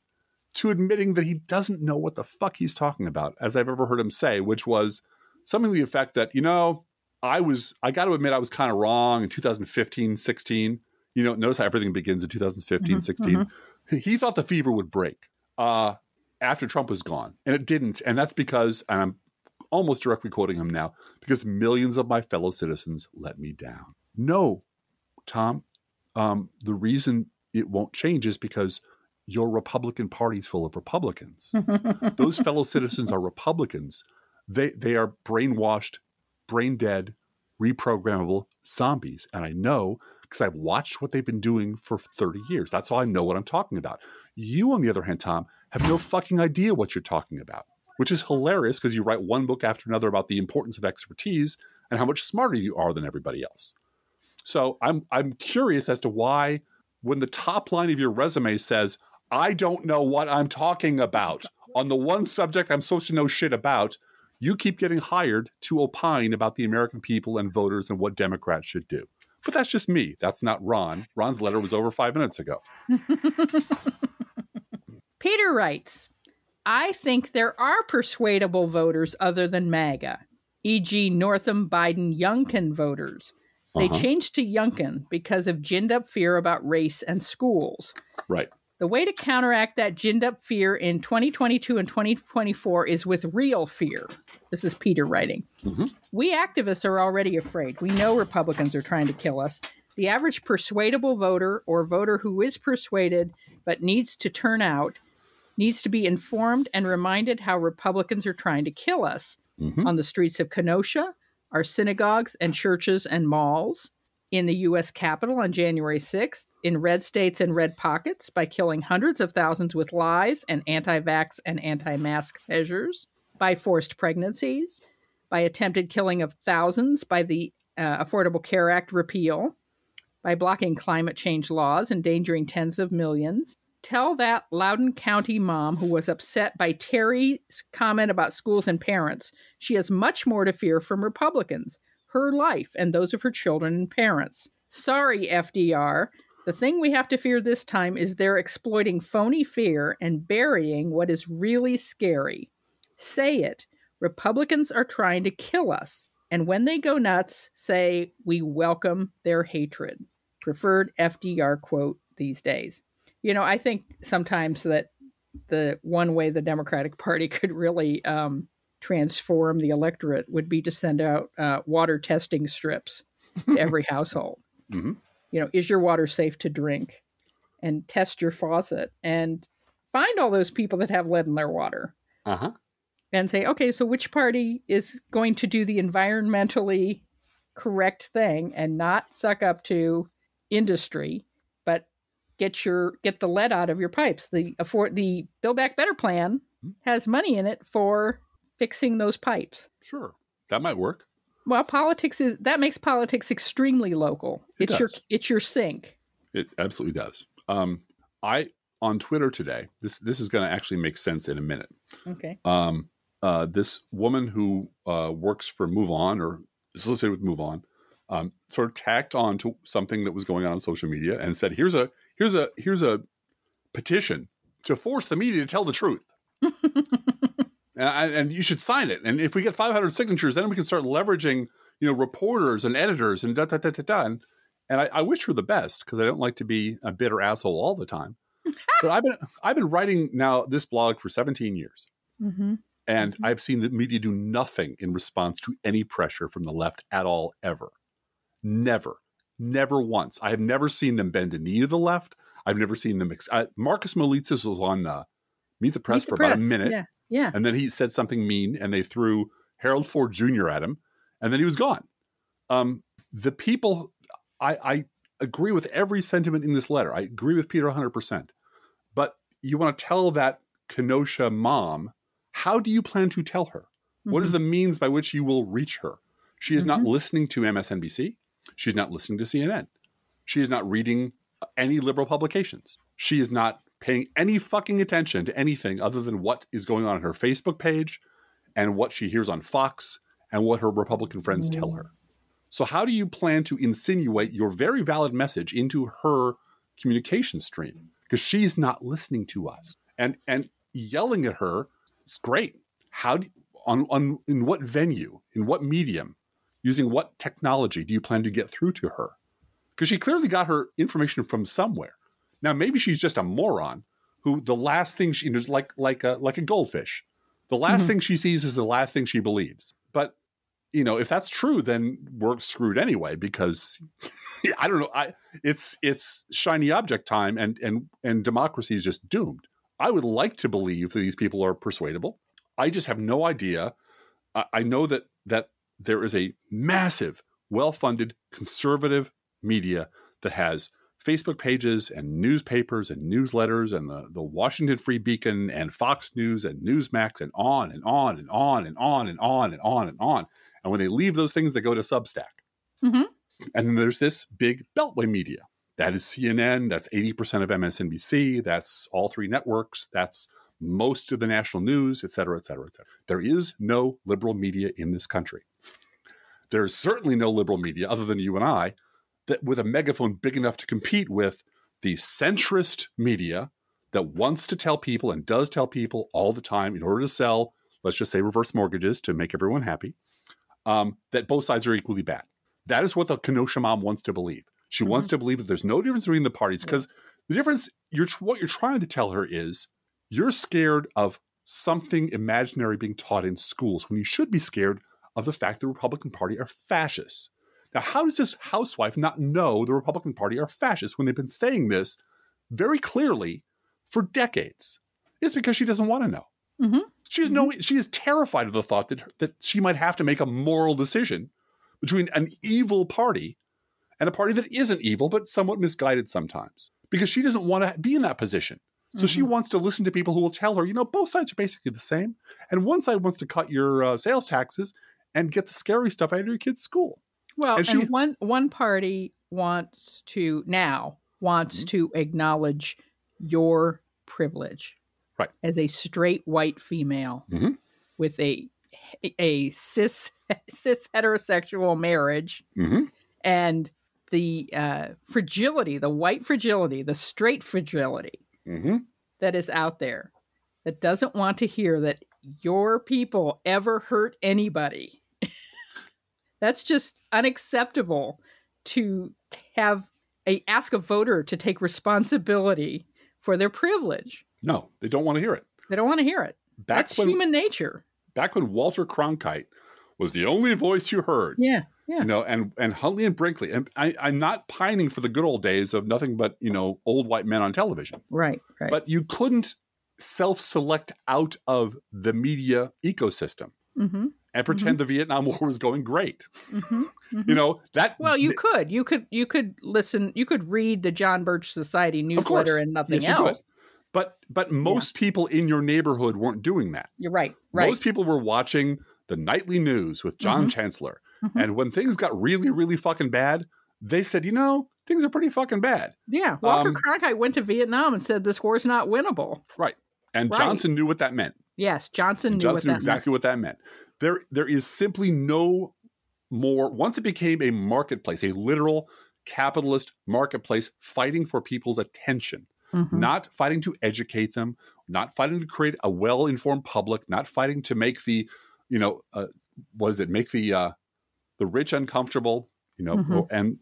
to admitting that he doesn't know what the fuck he's talking about as I've ever heard him say, which was something to the effect that, you know, I was, I got to admit, I was kind of wrong in 2015, 16. You know, notice how everything begins in 2015, Mhm, 16. He thought the fever would break uh, after Trump was gone, and it didn't. And that's because, and I'm almost directly quoting him now, because millions of my fellow citizens let me down. No, Tom, um, the reason it won't change is because your Republican Party's full of Republicans. Those fellow citizens are Republicans. They they are brainwashed, brain dead, reprogrammable zombies. And I know because I've watched what they've been doing for 30 years. That's how I know what I'm talking about. You, on the other hand, Tom, have no fucking idea what you're talking about, which is hilarious because you write one book after another about the importance of expertise and how much smarter you are than everybody else. So I'm I'm curious as to why when the top line of your resume says, I don't know what I'm talking about on the one subject I'm supposed to know shit about, you keep getting hired to opine about the American people and voters and what Democrats should do. But that's just me. That's not Ron. Ron's letter was over five minutes ago. Peter writes, I think there are persuadable voters other than MAGA, e.g., Northam, Biden, Youngkin voters. They Uh-huh. changed to Youngkin because of ginned up fear about race and schools. Right. The way to counteract that ginned up fear in 2022 and 2024 is with real fear. This is Peter writing. Mhm. We activists are already afraid. We know Republicans are trying to kill us. The average persuadable voter or voter who is persuaded but needs to turn out needs to be informed and reminded how Republicans are trying to kill us Mhm. on the streets of Kenosha, our synagogues and churches and malls, in the U.S. Capitol on January 6th, in red states and red pockets by killing hundreds of thousands with lies and anti vax and anti mask measures, by forced pregnancies, by attempted killing of thousands by the uh, Affordable Care Act repeal, by blocking climate change laws, endangering tens of millions. Tell that Loudoun County mom who was upset by Terry's comment about schools and parents she has much more to fear from Republicans her life and those of her children and parents. Sorry, FDR. The thing we have to fear this time is they're exploiting phony fear and burying what is really scary. Say it. Republicans are trying to kill us. And when they go nuts, say, we welcome their hatred. Preferred FDR quote these days. You know, I think sometimes that the one way the Democratic Party could really um, transform the electorate would be to send out uh, water testing strips to every household. Mhm. You know, is your water safe to drink? And test your faucet and find all those people that have lead in their water Uh huh. and say, okay, so which party is going to do the environmentally correct thing and not suck up to industry, get your get the lead out of your pipes. The afford the Build Back Better plan has money in it for fixing those pipes. Sure. That might work. Well, politics is that makes politics extremely local. It it's your it's your sink. It absolutely does. Um, I on Twitter today. This this is going to actually make sense in a minute. Okay. Um, uh, this woman who uh, works for Move On or is associated with Move On, um, sort of tacked on to something that was going on on social media and said, "Here's a here's a here's a petition to force the media to tell the truth." and, and you should sign it. And if we get 500 signatures, then we can start leveraging, you know, reporters and editors and da da da da da. And, and I, I wish her the best because I don't like to be a bitter asshole all the time. but I've been I've been writing now this blog for 17 years, Mm-hmm. and Mhm. I've seen the media do nothing in response to any pressure from the left at all ever. Never, never once. I have never seen them bend a knee to the left. I've never seen them. Ex- uh, Markos Moulitsas was on uh, Meet the Press for about a minute. Yeah. Yeah. And then he said something mean, and they threw Harold Ford Jr. at him, and then he was gone. Um, the people, I, I agree with every sentiment in this letter. I agree with Peter 100%. But you want to tell that Kenosha mom, how do you plan to tell her? What is the means by which you will reach her? She is not Mhm. listening to MSNBC. She's not listening to CNN. She is not reading any liberal publications. She is not paying any fucking attention to anything other than what is going on in her Facebook page and what she hears on Fox and what her Republican friends tell her. So, how do you plan to insinuate your very valid message into her communication stream? Because she's not listening to us. And and yelling at her is great. How do on, on in what venue, in what medium, using what technology do you plan to get through to her? Because she clearly got her information from somewhere. Now maybe she's just a moron who the last thing she is like like a like a goldfish. The last Mhm. thing she sees is the last thing she believes. But you know, if that's true, then we're screwed anyway because I don't know. I it's it's shiny object time, and and and democracy is just doomed. I would like to believe that these people are persuadable. I just have no idea. I, I know that that there is a massive, well-funded conservative media that has Facebook pages and newspapers and newsletters and the, the Washington Free Beacon and Fox News and Newsmax and on and on and on and on and on and on and on. And when they leave those things, they go to Substack. Mhm. And then there's this big Beltway media. That is CNN. That's 80% of MSNBC. That's all three networks. That's most of the national news, et cetera, et cetera, et cetera. There is no liberal media in this country. There is certainly no liberal media other than you and I that with a megaphone big enough to compete with the centrist media that wants to tell people and does tell people all the time in order to sell, let's just say reverse mortgages to make everyone happy, um, that both sides are equally bad. That is what the Kenosha mom wants to believe. She wants to believe that there's no difference between the parties because the difference you're what you're trying to tell her is you're scared of something imaginary being taught in schools when you should be scared of the fact the Republican Party are fascists. Now, how does this housewife not know the Republican Party are fascists when they've been saying this very clearly for decades? It's because she doesn't want to know. Mhm. She is no. She is terrified of the thought that that she might have to make a moral decision between an evil party and a party that isn't evil but somewhat misguided sometimes because she doesn't want to be in that position. So she wants to listen to people who will tell her, you know, both sides are basically the same, and one side wants to cut your uh, sales taxes and get the scary stuff out of your kid's school. Well, And and, one one party wants to now wants Mm-hmm. to acknowledge your privilege, Right. As a straight white female Mhm. with a a cis cis heterosexual marriage Mm-hmm. and the uh, fragility, the white fragility, the straight fragility Mm-hmm. that is out there that doesn't want to hear that your people ever hurt anybody. That's just unacceptable to have a ask a voter to take responsibility for their privilege. No, they don't want to hear it. They don't want to hear it. Back That's when human nature. back when Walter Cronkite was the only voice you heard, Yeah. Yeah. you know, and and Huntley and Brinkley, and I, I'm not pining for the good old days of nothing but you know old white men on television, Right. Right. but you couldn't self-select out of the media ecosystem mm-hmm. and pretend the Vietnam War was going great. Mm-hmm. You know that. Well, you could. You could. You could listen. You could read the John Birch Society newsletter and nothing yes, else. But but most people in your neighborhood weren't doing that. You're right. Right. Most people were watching the nightly news with John Chancellor. Mhm. And when things got really, really fucking bad, they said, you know, things are pretty fucking bad. yeah. Walter um, Cronkite went to Vietnam and said this war's not winnable. Right. And Right. Johnson knew what that meant. Yes, Johnson And knew Johnson what knew that exactly what that meant. There, there is simply no more. Once it became a marketplace, a literal capitalist marketplace fighting for people's attention, meant. Mhm. not fighting to educate them, not fighting to create a well-informed public, not fighting to make the, you know, uh, what is it? Make the uh, the rich uncomfortable, you know, Mhm. and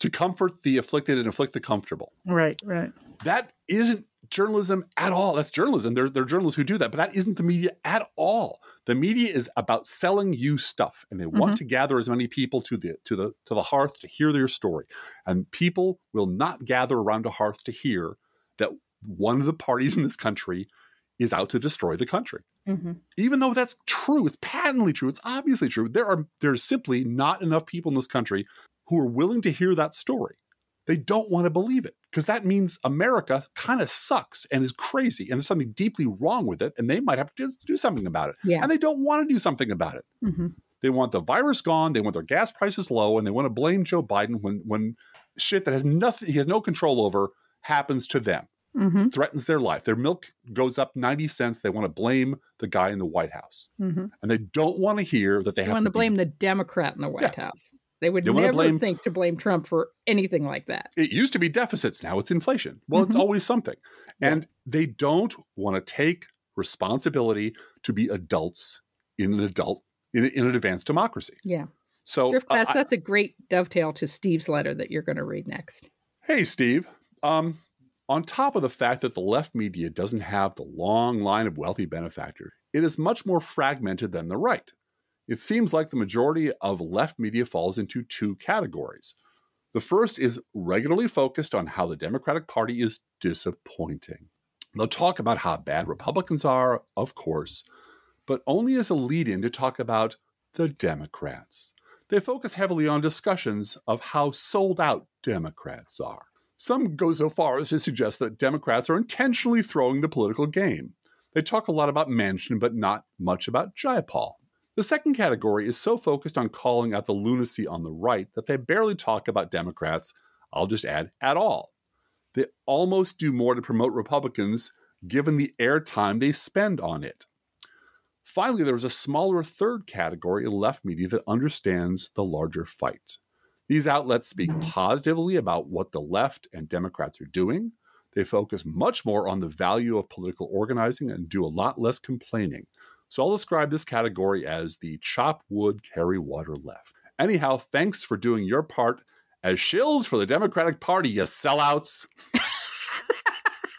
to comfort the afflicted and afflict the comfortable. Right. Right. That isn't journalism at all. That's journalism. There, there are journalists who do that, but that isn't the media at all. The media is about selling you stuff, and they want to gather as many people to the to the to the hearth to hear their story. And people will not gather around a hearth to hear that one of the parties in this country is out to destroy the country. hmm Even though that's true, it's patently true, it's obviously true. There are there's simply not enough people in this country who are willing to hear that story. They don't want to believe it because that means America kind of sucks and is crazy and there's something deeply wrong with it and they might have to do, something about it. Yeah. And they don't want to do something about it. hmm They want the virus gone, they want their gas prices low and they want to blame Joe Biden when when shit that has nothing he has no control over happens to them hmm threatens their life. Their milk goes up 90 cents. They want to blame the guy in the White House. hmm And they don't want to hear that they They have want to be- blame the Democrat in the White House. They would They never blame- think to blame Trump for anything like that. It used to be deficits. Now it's inflation. Well, it's Mhm. always something. And they don't want to take responsibility to be adults in an adult in, in an advanced democracy. Yeah. So Drift uh, Class, I- that's a great dovetail to Steve's letter that you're going to read next. Hey, Steve. Um, on top of the fact that the left media doesn't have the long line of wealthy benefactors, it is much more fragmented than the right. It seems like the majority of left media falls into two categories. The first is regularly focused on how the Democratic Party is disappointing. They'll talk about how bad Republicans are, of course, but only as a lead in to talk about the Democrats. They focus heavily on discussions of how sold out Democrats are. Some go so far as to suggest that Democrats are intentionally throwing the political game. They talk a lot about Manchin, but not much about Jayapal. The second category is so focused on calling out the lunacy on the right that they barely talk about Democrats, I'll just add, at all. They almost do more to promote Republicans given the airtime they spend on it. Finally, there is a smaller third category in left media that understands the larger fight. These outlets speak positively about what the left and Democrats are doing. They focus much more on the value of political organizing and do a lot less complaining. So I'll describe this category as the chop wood, carry water left. Anyhow, thanks for doing your part as shills for the Democratic Party, you sellouts.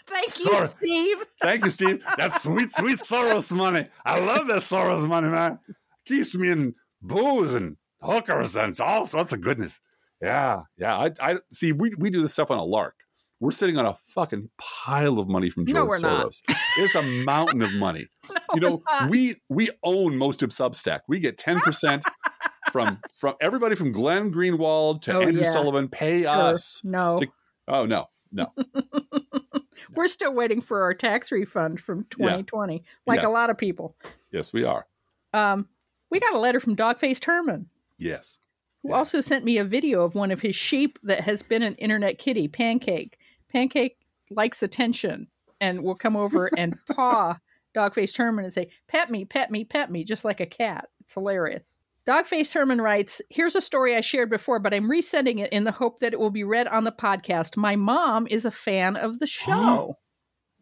Thank Sorry. you, Steve. Thank you, Steve. That's sweet, sweet Soros money. I love that Soros money, man. Keeps me in booze and hookers and all sorts of goodness. Yeah, yeah. I, I see. We we do this stuff on a lark. We're sitting on a fucking pile of money from George No. Soros. It's a mountain of money. you know, we we own most of Substack. We get ten percent from from everybody from Glenn Greenwald to Oh, Andrew yeah. Sullivan. Pay Sure. us. No, to- Oh no, no. we're still waiting for our tax refund from 2020, like Yeah. a lot of people. Yes, we are. Um, we got a letter from Dogface Herman, Yes. who Yeah. also sent me a video of one of his sheep that has been an internet kitty, Pancake. Pancake likes attention and will come over and paw Dogface Herman and say, Pet me, pet me, pet me, just like a cat. It's hilarious. Dogface Herman writes, Here's a story I shared before, but I'm resending it in the hope that it will be read on the podcast. My mom is a fan of the show.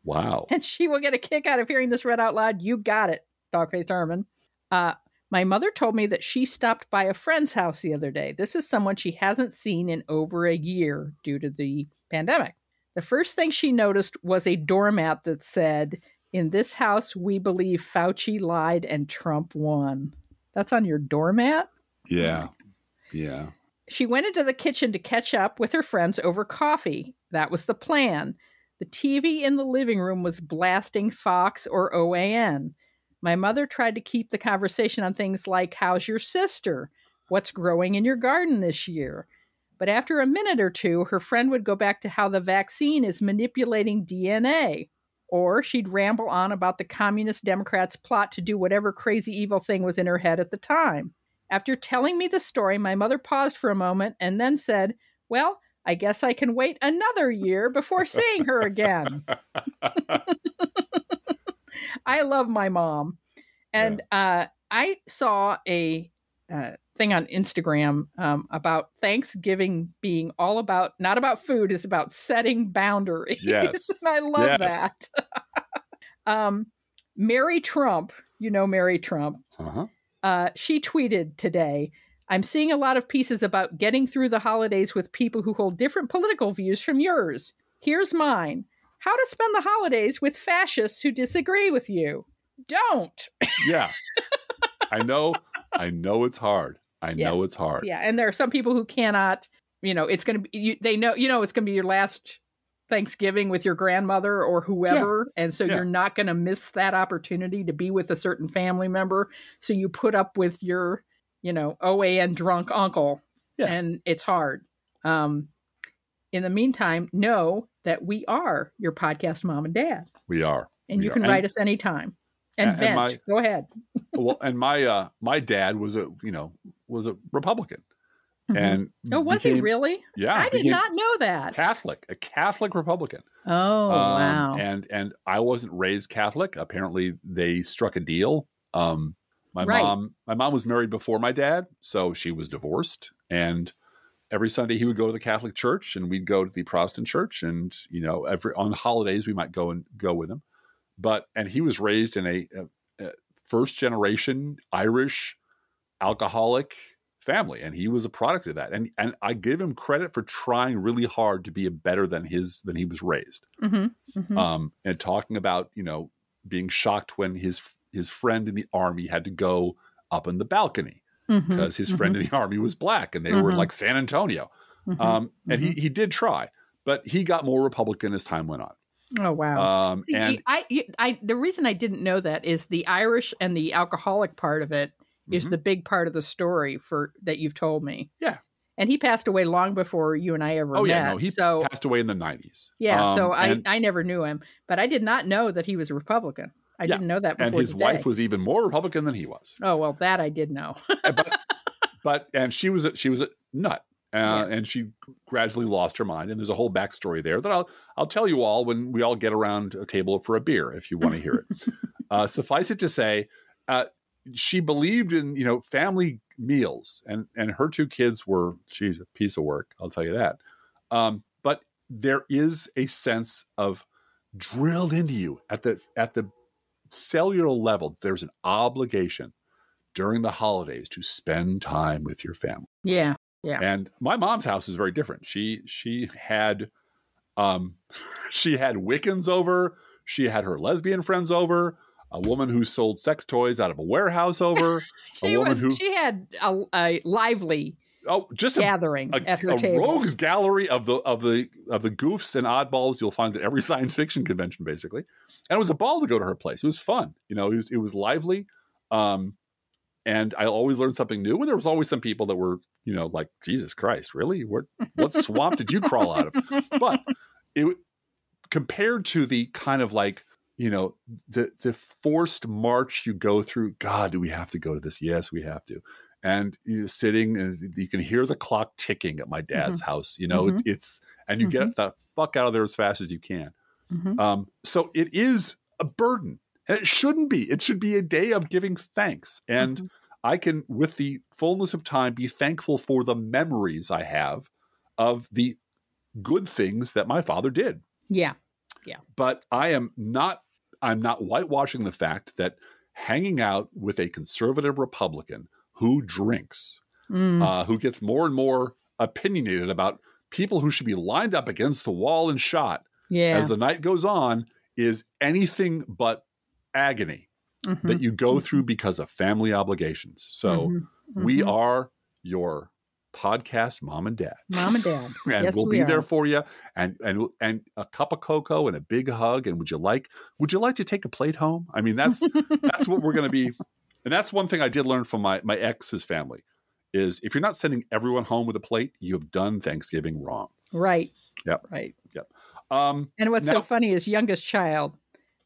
Wow. and she will get a kick out of hearing this read out loud. You got it, Dogface Herman. Uh, my mother told me that she stopped by a friend's house the other day. This is someone she hasn't seen in over a year due to the pandemic. The first thing she noticed was a doormat that said, In this house, we believe Fauci lied and Trump won. That's on your doormat? Yeah. Yeah. She went into the kitchen to catch up with her friends over coffee. That was the plan. The TV in the living room was blasting Fox or OAN. My mother tried to keep the conversation on things like How's your sister? What's growing in your garden this year? But after a minute or two, her friend would go back to how the vaccine is manipulating DNA. Or she'd ramble on about the Communist Democrats' plot to do whatever crazy evil thing was in her head at the time. After telling me the story, my mother paused for a moment and then said, Well, I guess I can wait another year before seeing her again. I love my mom. And uh, I saw a uh, thing on Instagram um, about Thanksgiving being all about, not about food, it's about setting boundaries. Yes. and I love Yes. that. um, Mary Trump, you know Mary Trump, Uh-huh. uh, she tweeted today I'm seeing a lot of pieces about getting through the holidays with people who hold different political views from yours. Here's mine How to spend the holidays with fascists who disagree with you. Don't. Yeah. I know. I know it's hard. I Yeah. know it's hard. Yeah. And there are some people who cannot, you know, it's going to be, you, they know, you know, it's going to be your last Thanksgiving with your grandmother or whoever. And so Yeah. you're not going to miss that opportunity to be with a certain family member. So you put up with your, you know, OAN drunk uncle. Yeah. And it's hard. Um, in the meantime, know that we are your podcast mom and dad. We are. And We you are. can And- write us anytime and, and vent. my- Go ahead. well, and my uh my dad was a you know was a Republican, Mhm. and oh, was he really? Yeah, I did not know that. Catholic, a Catholic Republican. Oh, Um, wow. And and I wasn't raised Catholic. Apparently, they struck a deal. Um, my Right. mom, my mom was married before my dad, so she was divorced. And every Sunday, he would go to the Catholic church, and we'd go to the Protestant church. And you know, every on holidays, we might go and go with him. But and he was raised in a, a, a first generation Irish alcoholic family, and he was a product of that. And and I give him credit for trying really hard to be a better than his than he was raised. Mm-hmm. Mm-hmm. Um, and talking about you know being shocked when his his friend in the army had to go up in the balcony Mhm. because his friend in the army was black and they were in Mhm. like San Antonio. Mhm. Um, and Mm-hmm. he he did try, but he got more Republican as time went on. oh wow. Um, See, and I, I, the reason I didn't know that is the Irish and the alcoholic part of it is the big part of the story for that you've told me. Yeah. And he passed away long before you and I ever oh met. yeah, no, he so passed away in the nineties. yeah, so I, and, I never knew him, but I did not know that he was a Republican. I Yeah, didn't know that before and his today. wife was even more Republican than he was. Oh well, that I did know. but but and she was a, she was a nut. Uh, Yeah. And she gradually lost her mind, and there's a whole backstory there that I'll I'll tell you all when we all get around a table for a beer if you want to hear it. uh, suffice it to say, uh, she believed in you know family meals, and and her two kids were she's a piece of work. I'll tell you that. Um, but there is a sense of drilled into you at the at the cellular level. There's an obligation during the holidays to spend time with your family. yeah. Yeah. And my mom's house is very different. She she had um she had Wiccans over, she had her lesbian friends over, a woman who sold sex toys out of a warehouse over, She a woman was who she had a, a lively oh just a, gathering a, a table. rogues gallery of the of the of the goofs and oddballs you'll find at every science fiction convention basically. And it was a ball to go to her place. It was fun. You know, it was it was lively. Um and I always learned something new. And there was always some people that were, you know, like Jesus Christ, really? What what swamp did you crawl out of? But it compared to the kind of like you know the the forced march you go through. God, do we have to go to this? Yes, we have to. And you're sitting, and you can hear the clock ticking at my dad's house. You know, it's, it's and you get the fuck out of there as fast as you can. Mhm. Um, so it is a burden. And it shouldn't be. It should be a day of giving thanks. And. I can, with the fullness of time, be thankful for the memories I have of the good things that my father did. Yeah. Yeah. But I am not I'm not whitewashing the fact that hanging out with a conservative Republican who drinks, Mm. uh, who gets more and more opinionated about people who should be lined up against the wall and shot yeah. as the night goes on is anything but agony Mhm. that you go through because of family obligations. So Mhm. we Mhm. are your podcast mom and dad. mom and dad. And yes, we'll we be are. there for you and and and a cup of cocoa and a big hug and would you like would you like to take a plate home? I mean that's that's what we're going to be and that's one thing I did learn from my my ex's family is if you're not sending everyone home with a plate, you have done Thanksgiving wrong. Right. Yep. Right. Um And what's Now- so funny is youngest child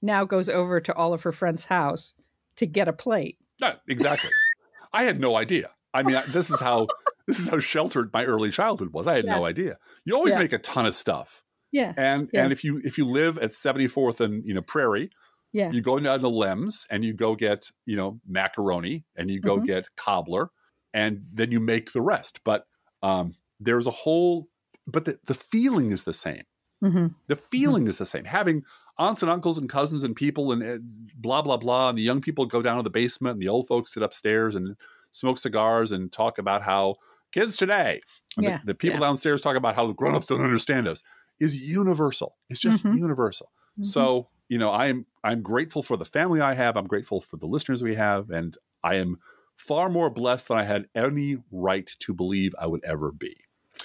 now goes over to all of her friends' house to get a plate. Yeah, exactly. I had no idea. I mean, I- this is how this is how sheltered my early childhood was. I had no idea. You always Yeah. make a ton of stuff, Yeah. and Yeah. and if you if you live at Seventy Fourth and you know Prairie, Yeah. you go down to Lem's and you go get you know macaroni and you go Mhm. get cobbler, and then you make the rest. But um, there's a whole, but the the feeling is the same. hmm The feeling is the same. Having aunts and uncles and cousins and people and uh, blah blah blah, and the young people go down to the basement, and the old folks sit upstairs and smoke cigars and talk about how kids today, and Yeah, the, the people yeah. downstairs talk about how the grown ups don't understand us, is universal. It's just Mhm. universal. So you know, I am I'm grateful for the family I have. I'm grateful for the listeners we have, and I am far more blessed than I had any right to believe I would ever be.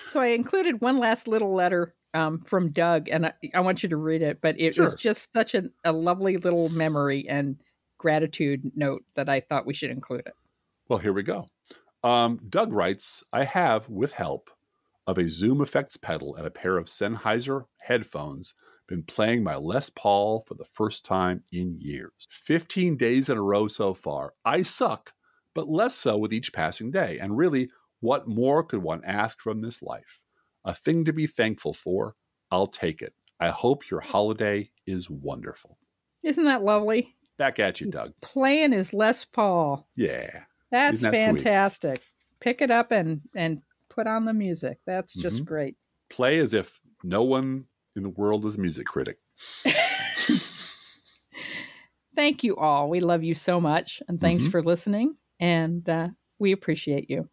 So I included one last little letter um, from Doug, and I, I want you to read it. But it Sure. was just such a, a lovely little memory and gratitude note that I thought we should include it. Well, here we go. Um, Doug writes I have, with help of a Zoom effects pedal and a pair of Sennheiser headphones, been playing my Les Paul for the first time in years. 15 days in a row so far. I suck, but less so with each passing day. And really, what more could one ask from this life? A thing to be thankful for. I'll take it. I hope your holiday is wonderful. Isn't that lovely? Back at you, Doug. Playing is Les Paul. Yeah. That's that sweet? fantastic. Pick it up and and put on the music. That's just Mhm. great. Play as if no one in the world as a music critic. thank you all. We love you so much. And thanks Mhm. for listening. And uh, we appreciate you.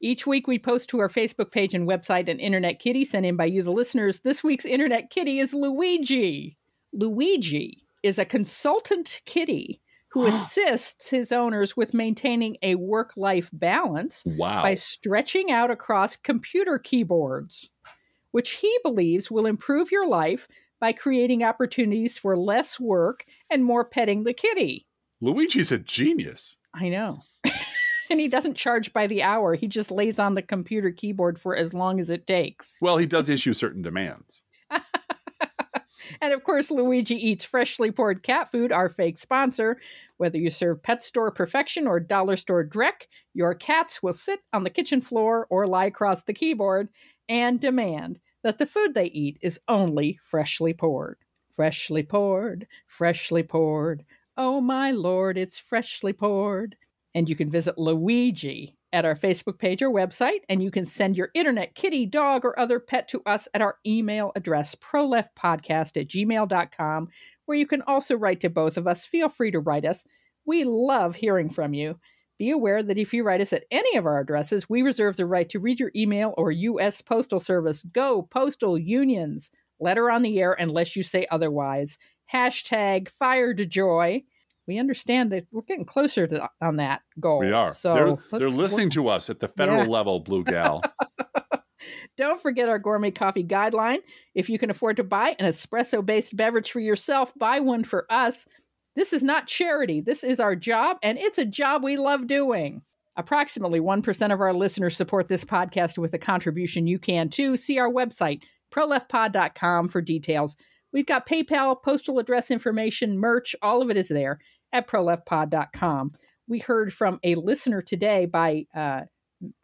Each week we post to our Facebook page and website an Internet Kitty sent in by you, the listeners. This week's Internet Kitty is Luigi. Luigi is a consultant kitty who assists his owners with maintaining a work life balance Wow. by stretching out across computer keyboards, which he believes will improve your life by creating opportunities for less work and more petting the kitty. Luigi's a genius. I know. and he doesn't charge by the hour, he just lays on the computer keyboard for as long as it takes. Well, he does issue certain demands. And of course, Luigi eats freshly poured cat food, our fake sponsor. Whether you serve pet store perfection or dollar store dreck, your cats will sit on the kitchen floor or lie across the keyboard and demand that the food they eat is only freshly poured. Freshly poured, freshly poured. Oh my lord, it's freshly poured. And you can visit Luigi at our Facebook page or website, and you can send your internet kitty, dog, or other pet to us at our email address, proleftpodcast at gmail.com, where you can also write to both of us. Feel free to write us. We love hearing from you. Be aware that if you write us at any of our addresses, we reserve the right to read your email or U.S. Postal Service. Go, postal unions. Letter on the air unless you say otherwise. Hashtag fire DeJoy. We understand that we're getting closer to on that goal. We are. So they're, they're listening to us at the federal Yeah. level, Blue Gal. Don't forget our gourmet coffee guideline. If you can afford to buy an espresso based beverage for yourself, buy one for us. This is not charity. This is our job, and it's a job we love doing. Approximately 1% of our listeners support this podcast with a contribution. You can too. See our website, proleftpod.com, for details. We've got PayPal, postal address information, merch, all of it is there at proleftpod.com. We heard from a listener today by uh,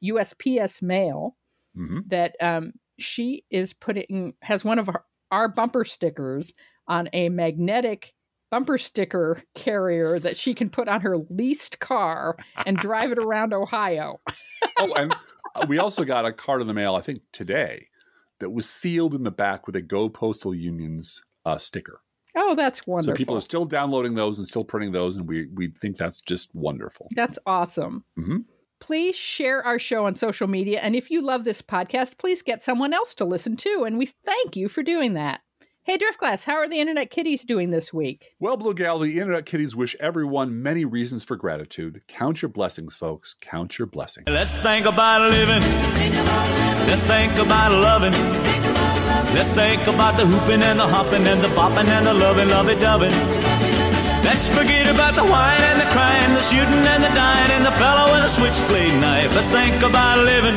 USPS mail hmm that um, she is putting has one of our, our bumper stickers on a magnetic bumper sticker carrier that she can put on her leased car and drive it around Ohio. Oh, and uh, we also got a card in the mail, I think today, that was sealed in the back with a Go Postal Unions uh, sticker. Oh, that's wonderful. So people are still downloading those and still printing those, and we we think that's just wonderful. That's awesome. Mhm. Please share our show on social media. And if you love this podcast, please get someone else to listen to. And we thank you for doing that. Hey, Driftglass, how are the Internet Kitties doing this week? Well, Blue Gal, the Internet Kitties wish everyone many reasons for gratitude. Count your blessings, folks. Count your blessings. Let's think about living. Let's think about loving. Let's think about the hooping and the hopping and the bopping and the loving, lovey doving. Let's forget about the wine and the crying, the shooting and the dying, and the fellow with a switchblade knife. Let's think about living.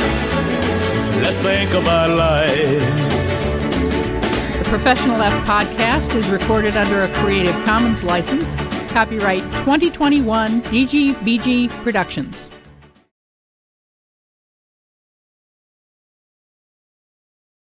Let's think about life. Professional F podcast is recorded under a Creative Commons license. Copyright 2021 DGBG Productions.